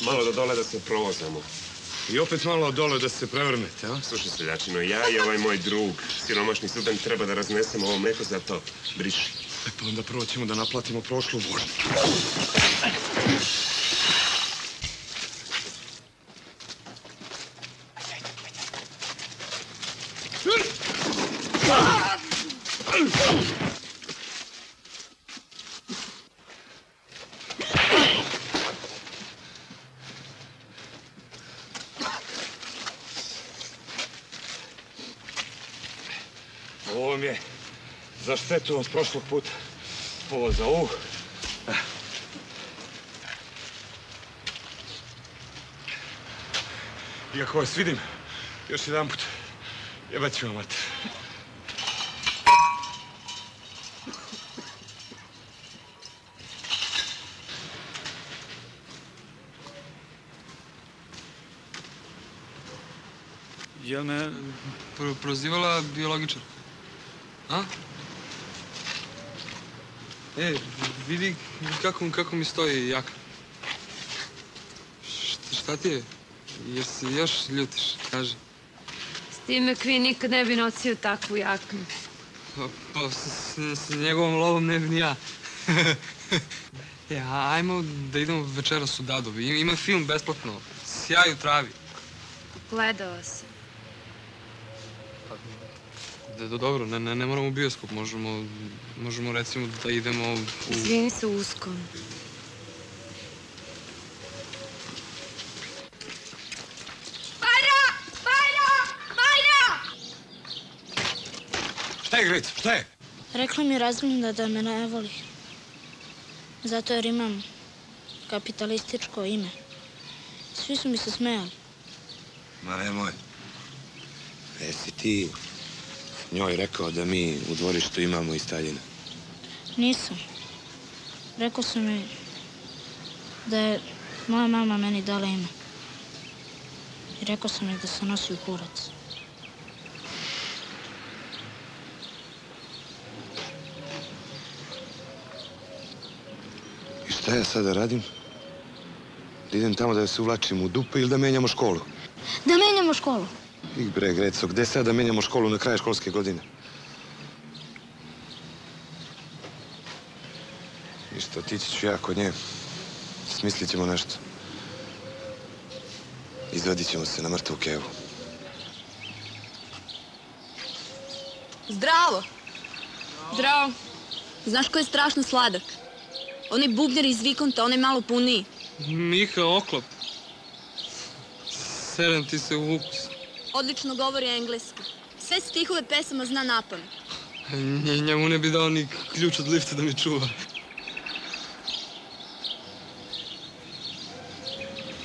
Malo do dole da se provozamo. I opet malo dole da se prevrnete, a? Slušaj, seljačino, ja i ovaj moj drug, siromašni student, treba da raznesemo ovo meko, zato briši. E pa onda prvo ćemo da naplatimo prošlu vožnju. Ovo vam je štetu od prošlog puta. Ovo za ovu. Iako vas vidim, još jedan put, Jebat ću vam mater. Jel me pro prozivala biologičar? A? E, vidi kako, kako mi stoji jaka. Šta, šta ti je? Jer se još ljutiš, kaži. S time Kvi nikad ne bi nosio takvu jaknu. Pa, pa s, s, s njegovom lovom ne bi ni ja. e, a ajmo da idemo večeras u Dadovi. Ima film besplatno. Sjaj u travi. Gledao sam. Da, da, dobro, ne, ne, ne moramo u bioskop. Možemo, možemo recimo da idemo u... Izvini se uskom. Bajra! Bajra! Bajra! Šta je, Greco, šta je? Rekla mi razminda da me ne voli. Zato jer imam kapitalističko ime. Svi su mi se smejali. Ma nemoj. Jesi ti njoj rekao da mi u dvorištu imamo i Staljina? Nisam. Rekao sam mi da je moja mama meni dala ime. I rekao sam mi da se nosi u kurac. I šta ja sada radim? Da idem tamo da se uvlačim u dupe ili da menjamo školu? Da menjamo školu. I bre, Greco, gde sad da menjamo školu na kraju školske godine? Ništa, otići ću ja kod nje. Smislit ćemo nešto. Izvadit ćemo se na mrtvu kevu. Zdravo! Zdravo. Znaš ko je strašno sladak? Onaj bubnjar iz Vikonta, onaj malo puniji. Miha Oklop. Serem ti se u ukus. Odlično govori engleski. Sve stihove pesama zna napamet. Nje- Njemu ne bi dao ni ključ od lifta da mi čuva.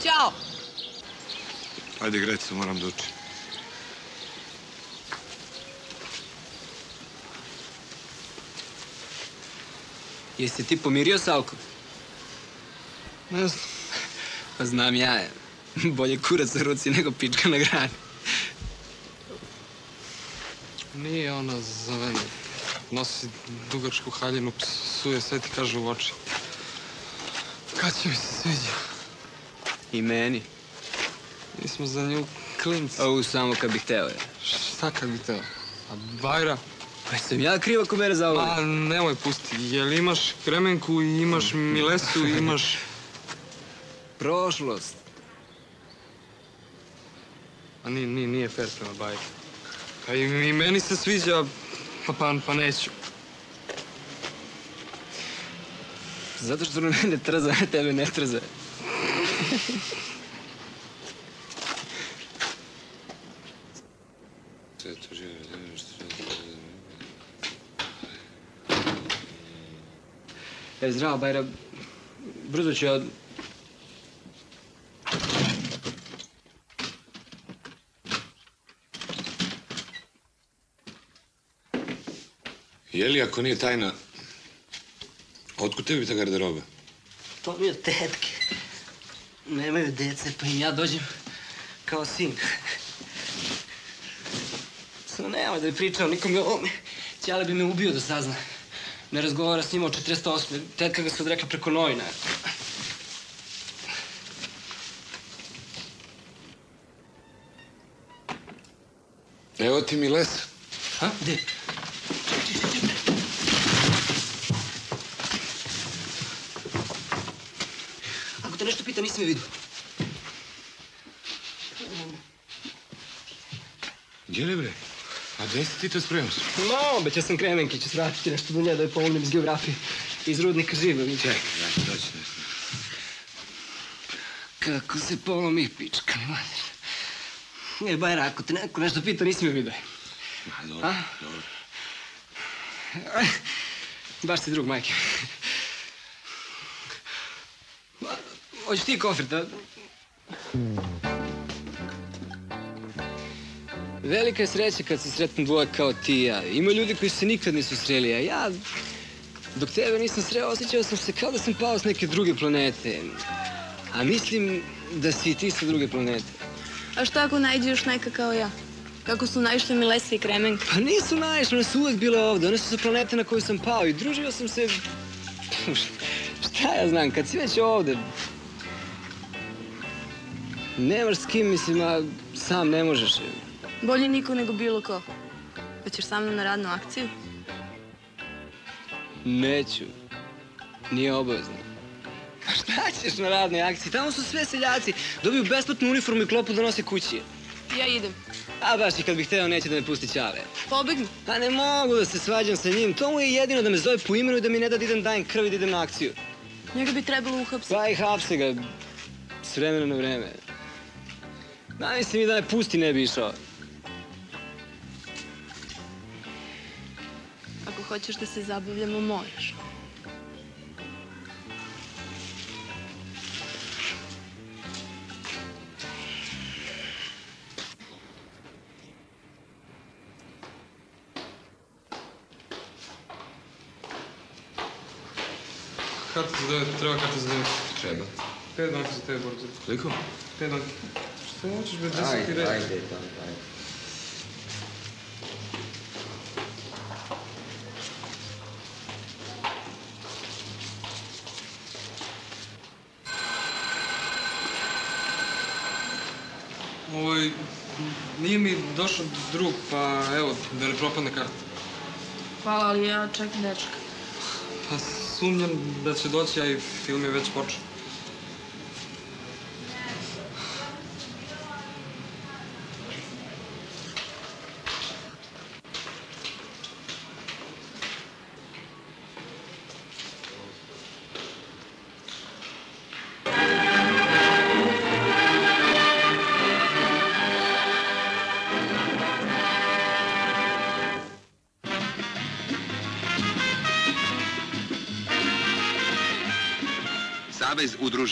Ćao! Ajde, Greco, moram da učim. Jesi ti pomirio Salko? Ne znam. Pa znam ja. Bolje kurac na ruci nego pička na grani. Nije ona za mene. Nosi dugačku haljinu, psuje sve ti kaže u oči. Kad će mi se sviđa? I meni. Mi smo za nju klinci. Ovo samo kad bih hteo. Šta kad bi teo? A Bajra? Pa sam ja kriv ako mene zavoli. A nemoj pusti. Jel imaš kremenku i imaš milesu i imaš... Prošlost. A nije, nije, nije fair prema Bajri. A i, meni se sviđa, pa, pa, pa neću. Zato što mene trza, a tebe ne trza. E, zdravo, Bajra. Brzo ću ja... Je li, ako nije tajna, otkud tebi ta garderoba? To mi od tetke. Nemaju dece, pa im ja dođem kao sin. Samo nema da bi pričao nikom o ovome. Ćale bi me ubio da sazna. Ne razgovara s njima od 48. Tetka ga se odrekla preko novina. Evo ti mi les. Ha? Gde? питам истина видео. Геле, бре, а де ти те спрем се? Но, бе, че съм кременки, че срати ти нещо до нея да я помним с география. Iz rudnika živa, mi Čekaj, daj, doći nešto. Kako se polomi pička, mladen. Ne, Bajra, ako te neko nešto pita, nisi mi vidio. Ma, dobro, dobro. Baš ti drug, majke. Hoćeš ti kofer, da? Velika je sreća kad se sretnu dvoje kao ti i ja. Ima ljudi koji se nikad nisu sreli, a ja... Dok tebe nisam sreo, osjećao sam se kao da sam pao s neke druge planete. A mislim da si i ti sa druge planete. A šta ako najde još neka kao ja? Kako su naišli Milesa i Kremenka? Pa nisu naišli, one su uvek bile ovde. One su sa planete na koju sam pao i družio sam se... Šta ja znam, kad si već ovde... Nemaš s kim, mislim, a sam ne možeš. Bolje niko nego bilo ko. Hoćeš sa mnom na radnu akciju? Neću. Nije obavezno. A šta ćeš na radnoj akciji? Tamo su sve seljaci. Dobiju besplatnu uniformu i klopu da nose kući. Ja idem. A baš i kad bih hteo neće da me pusti Ćale. Pobegni. Pa ne mogu da se svađam sa njim. To mu je jedino da me zove po imenu i da mi ne da da idem dajem krv i da idem na akciju. Njega bi trebalo uhapsiti. Pa i hapse ga. S vremena na vreme. Da mislim i da me pusti ne bi išao. Ako hoćeš da se zabavljamo, moraš. Karta za devet, treba karta za devet. Treba. Pet banki za tebe, Borzo. Koliko? Pet banki. Što hoćeš, be, deseti red. ajde, ajde. Ovaj, nije mi došao drug, pa evo, da ne propadne karta. Hvala, ali ja čekam dečka. Pa sumnjam da će doći, a i film je već počeo.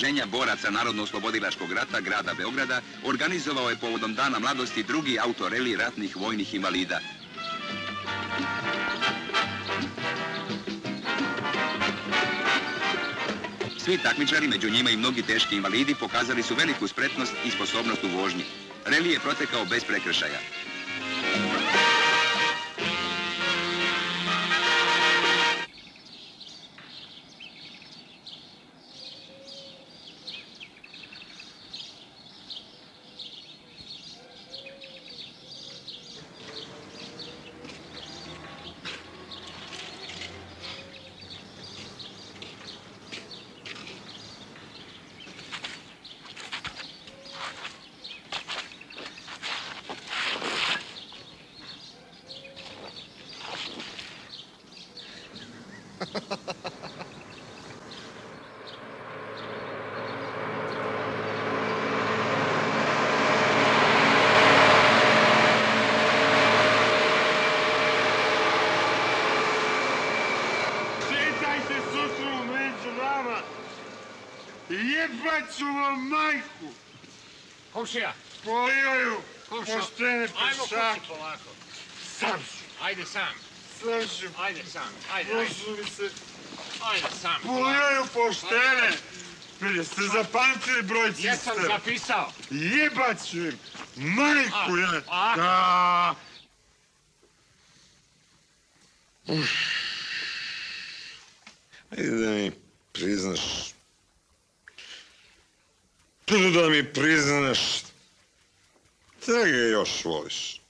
Udruženja boraca Narodno-oslobodilačkog rata grada Beograda organizovao je povodom Dana mladosti drugi autoreli ratnih vojnih invalida. Svi takmičari, među njima i mnogi teški invalidi, pokazali su veliku spretnost i sposobnost u vožnji. Reli je protekao bez prekršaja. Šetajte sustru među nama. Jebat ću vam majku. Komšija. Polivaju Komšija. poštene Ajmo pešake. kući polako. Sam ću. Ajde sam. Sam ću. Ajde sam. Ajde, ajde. Prošlo mi se. Ajde sam. Polivaju poštene. Jeste zapamtili broj cister? Jesam zapisao. Jebat ću im. Majku A, ja. a. Da. Ajde da mi priznaš. Da mi priznaš. Da ga još voliš.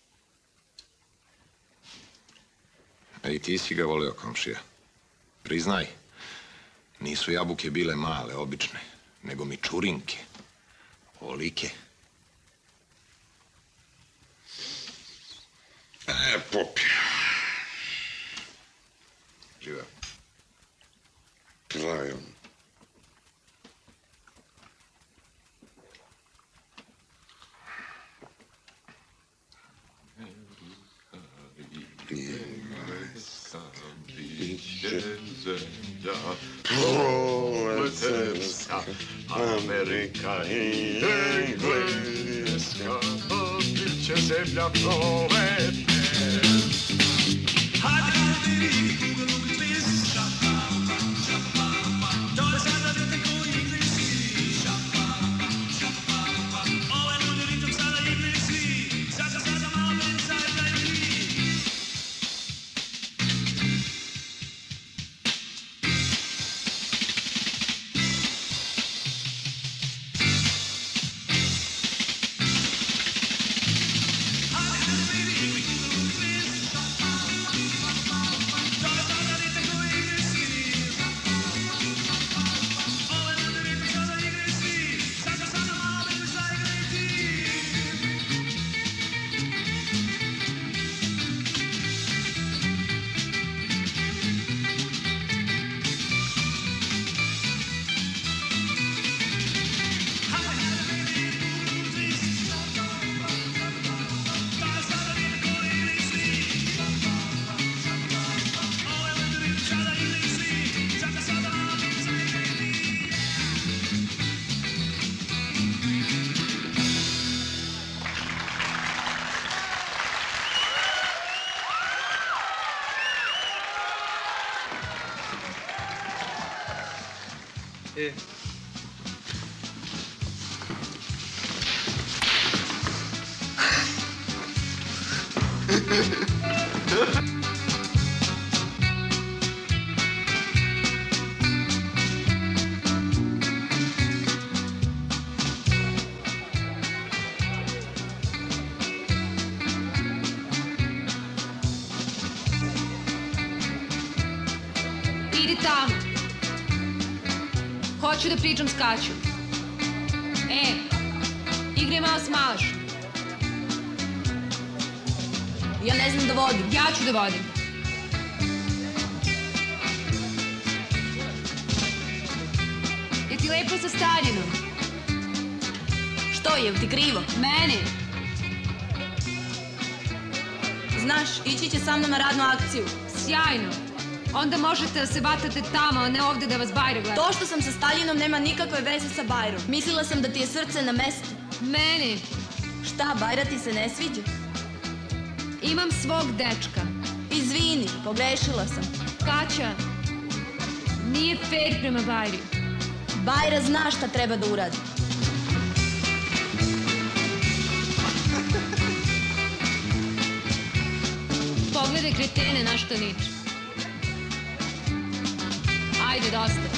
A i ti si ga volio, komšija. Priznaj, nisu jabuke bile male, obične, nego mi čurinke. Olike. E, popi. Živa. Pravi on. Proletarska Amerika i Engleska će zemlja pričam s Kaćom. E, igre malo smalaš. Ja ne znam da vodim. Ja ću da vodim. Je ti lepo sa Stalinom? Što je, ti krivo? Meni? Znaš, ići će sa mnom na radnu akciju. Sjajno. Onda možete da se batate tamo, a ne ovde da vas Bajra gleda. To što sam sa Staljinom nema nikakve veze sa Bajrom. Mislila sam da ti je srce na mestu. Meni? Šta, Bajra ti se ne sviđa? Imam svog dečka. Izvini, pogrešila sam. Kaća, nije fair prema Bajri. Bajra zna šta treba da uradi. Pogledaj kretene na što niče. Ajde,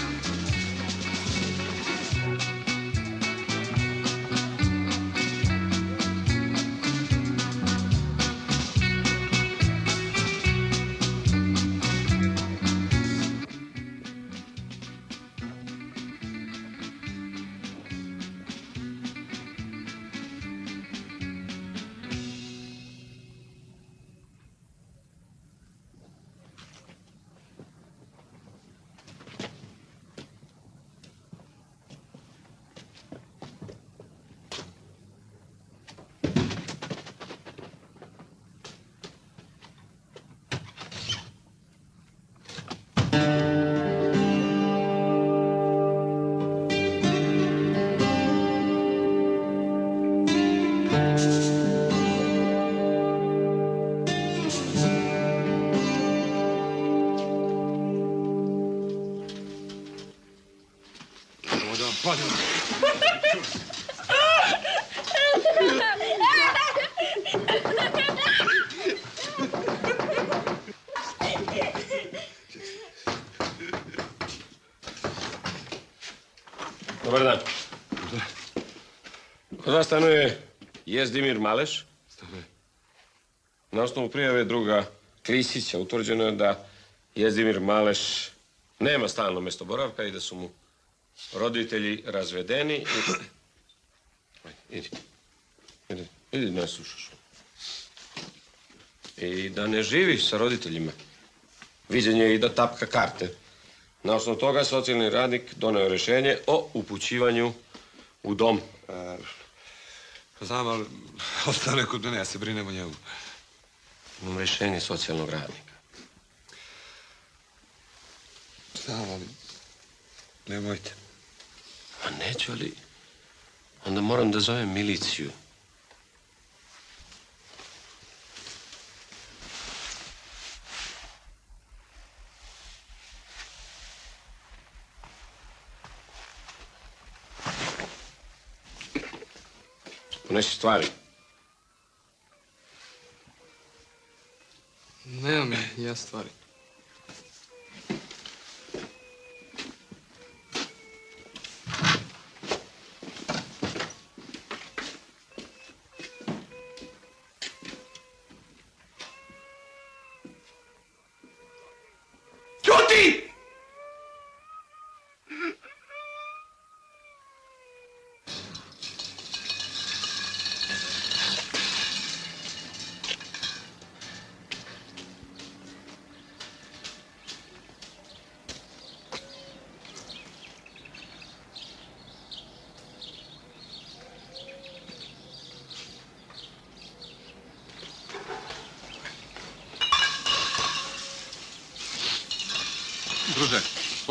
Jezdimir Maleš. Na osnovu prijave druga Klisića utvrđeno je da Jezdimir Maleš nema stalno mesto boravka i da su mu roditelji razvedeni i... Idi. Idi, idi, ne slušaš. I da ne živi sa roditeljima. Viđen je i da tapka karte. Na osnovu toga socijalni radnik doneo rješenje o upućivanju u dom. Znam, ali ostane kod mene, ja se brinem o njemu. Imam rješenje socijalnog radnika. Znam, ali nemojte. A neću li? Onda moram da zovem miliciju. Unesi stvari. Nemam ja stvari.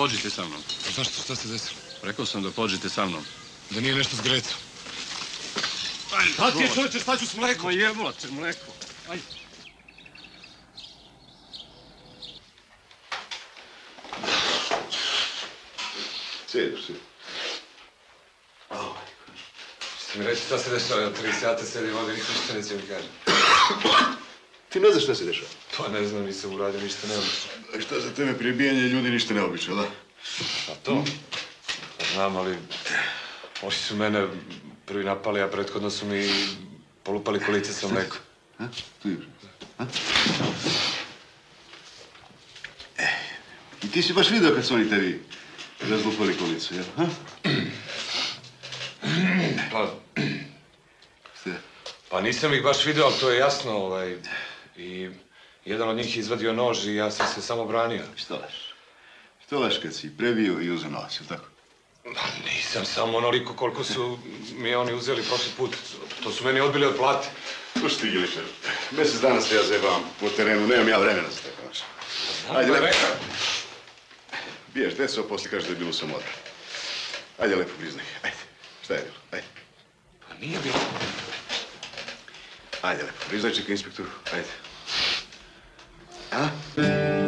Pođite sa mnom. Zašto, šta se desilo? Rekao sam da pođite sa mnom. Da nije nešto zgrecao. Ajde, Šta ti je čovječe, šta ću s mlekom? Ma jebola te mleko. Ajde. Sjedi, sjedi. Ste mi reći šta se dešava, ja tri sata sedim ovdje, niko ništa neće mi kaže. Ti ne znaš šta se dešava? Pa ne znam, nisam uradio ništa neobično. A šta za tebe prebijanje ljudi ništa neobično, da? A to? Pa znam, ali oni su mene prvi napali, a prethodno su mi polupali kolice sa mlekom. A? Tu je. A? E, I ti si baš vidio kad su oni tebi razlupali kolicu, jel? Ha? Pa, pa nisam ih baš vidio, ali to je jasno, ovaj, i jedan od njih je izvadio nož i ja sam se samo branio. Što laš? Što laš kad si prebio i uzeo novac, jel tako? Pa nisam samo onoliko koliko su mi oni uzeli prošli put. To su meni odbili od plate. Slušaj ti, Giličar, mjesec dana se ja zajebavam po terenu, nemam ja vremena za tako nešto. Ajde, lepo. Biješ deso, poslije kažeš da je bilo samo odmah. Ajde, lepo priznaj. Ajde, šta je bilo? Ajde. Pa nije bilo. Ajde, lepo, priznaj čeka inspektoru. Ajde. A?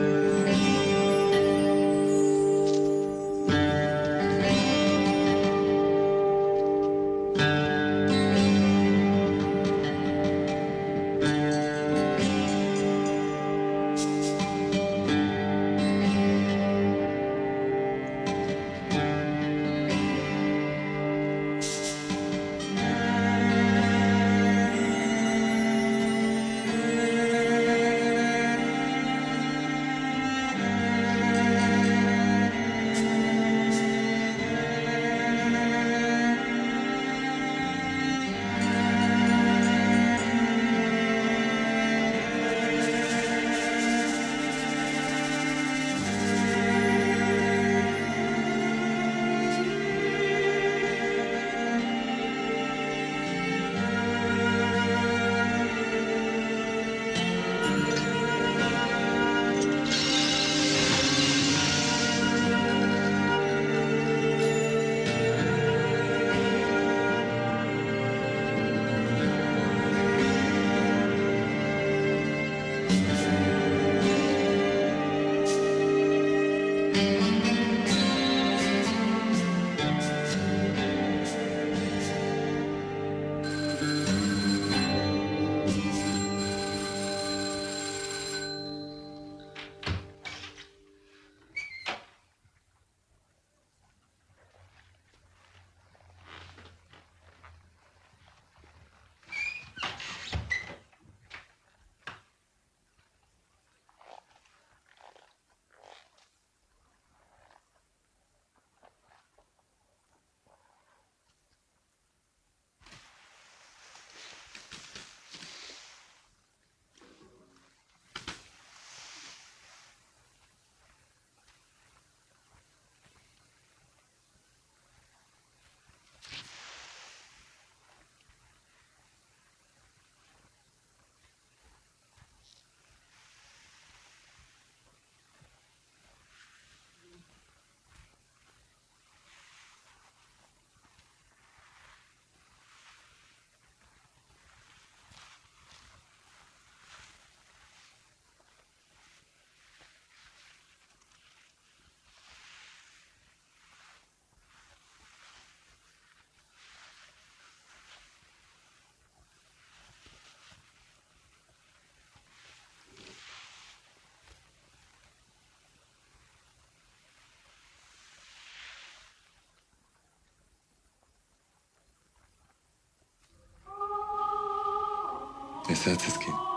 E sad se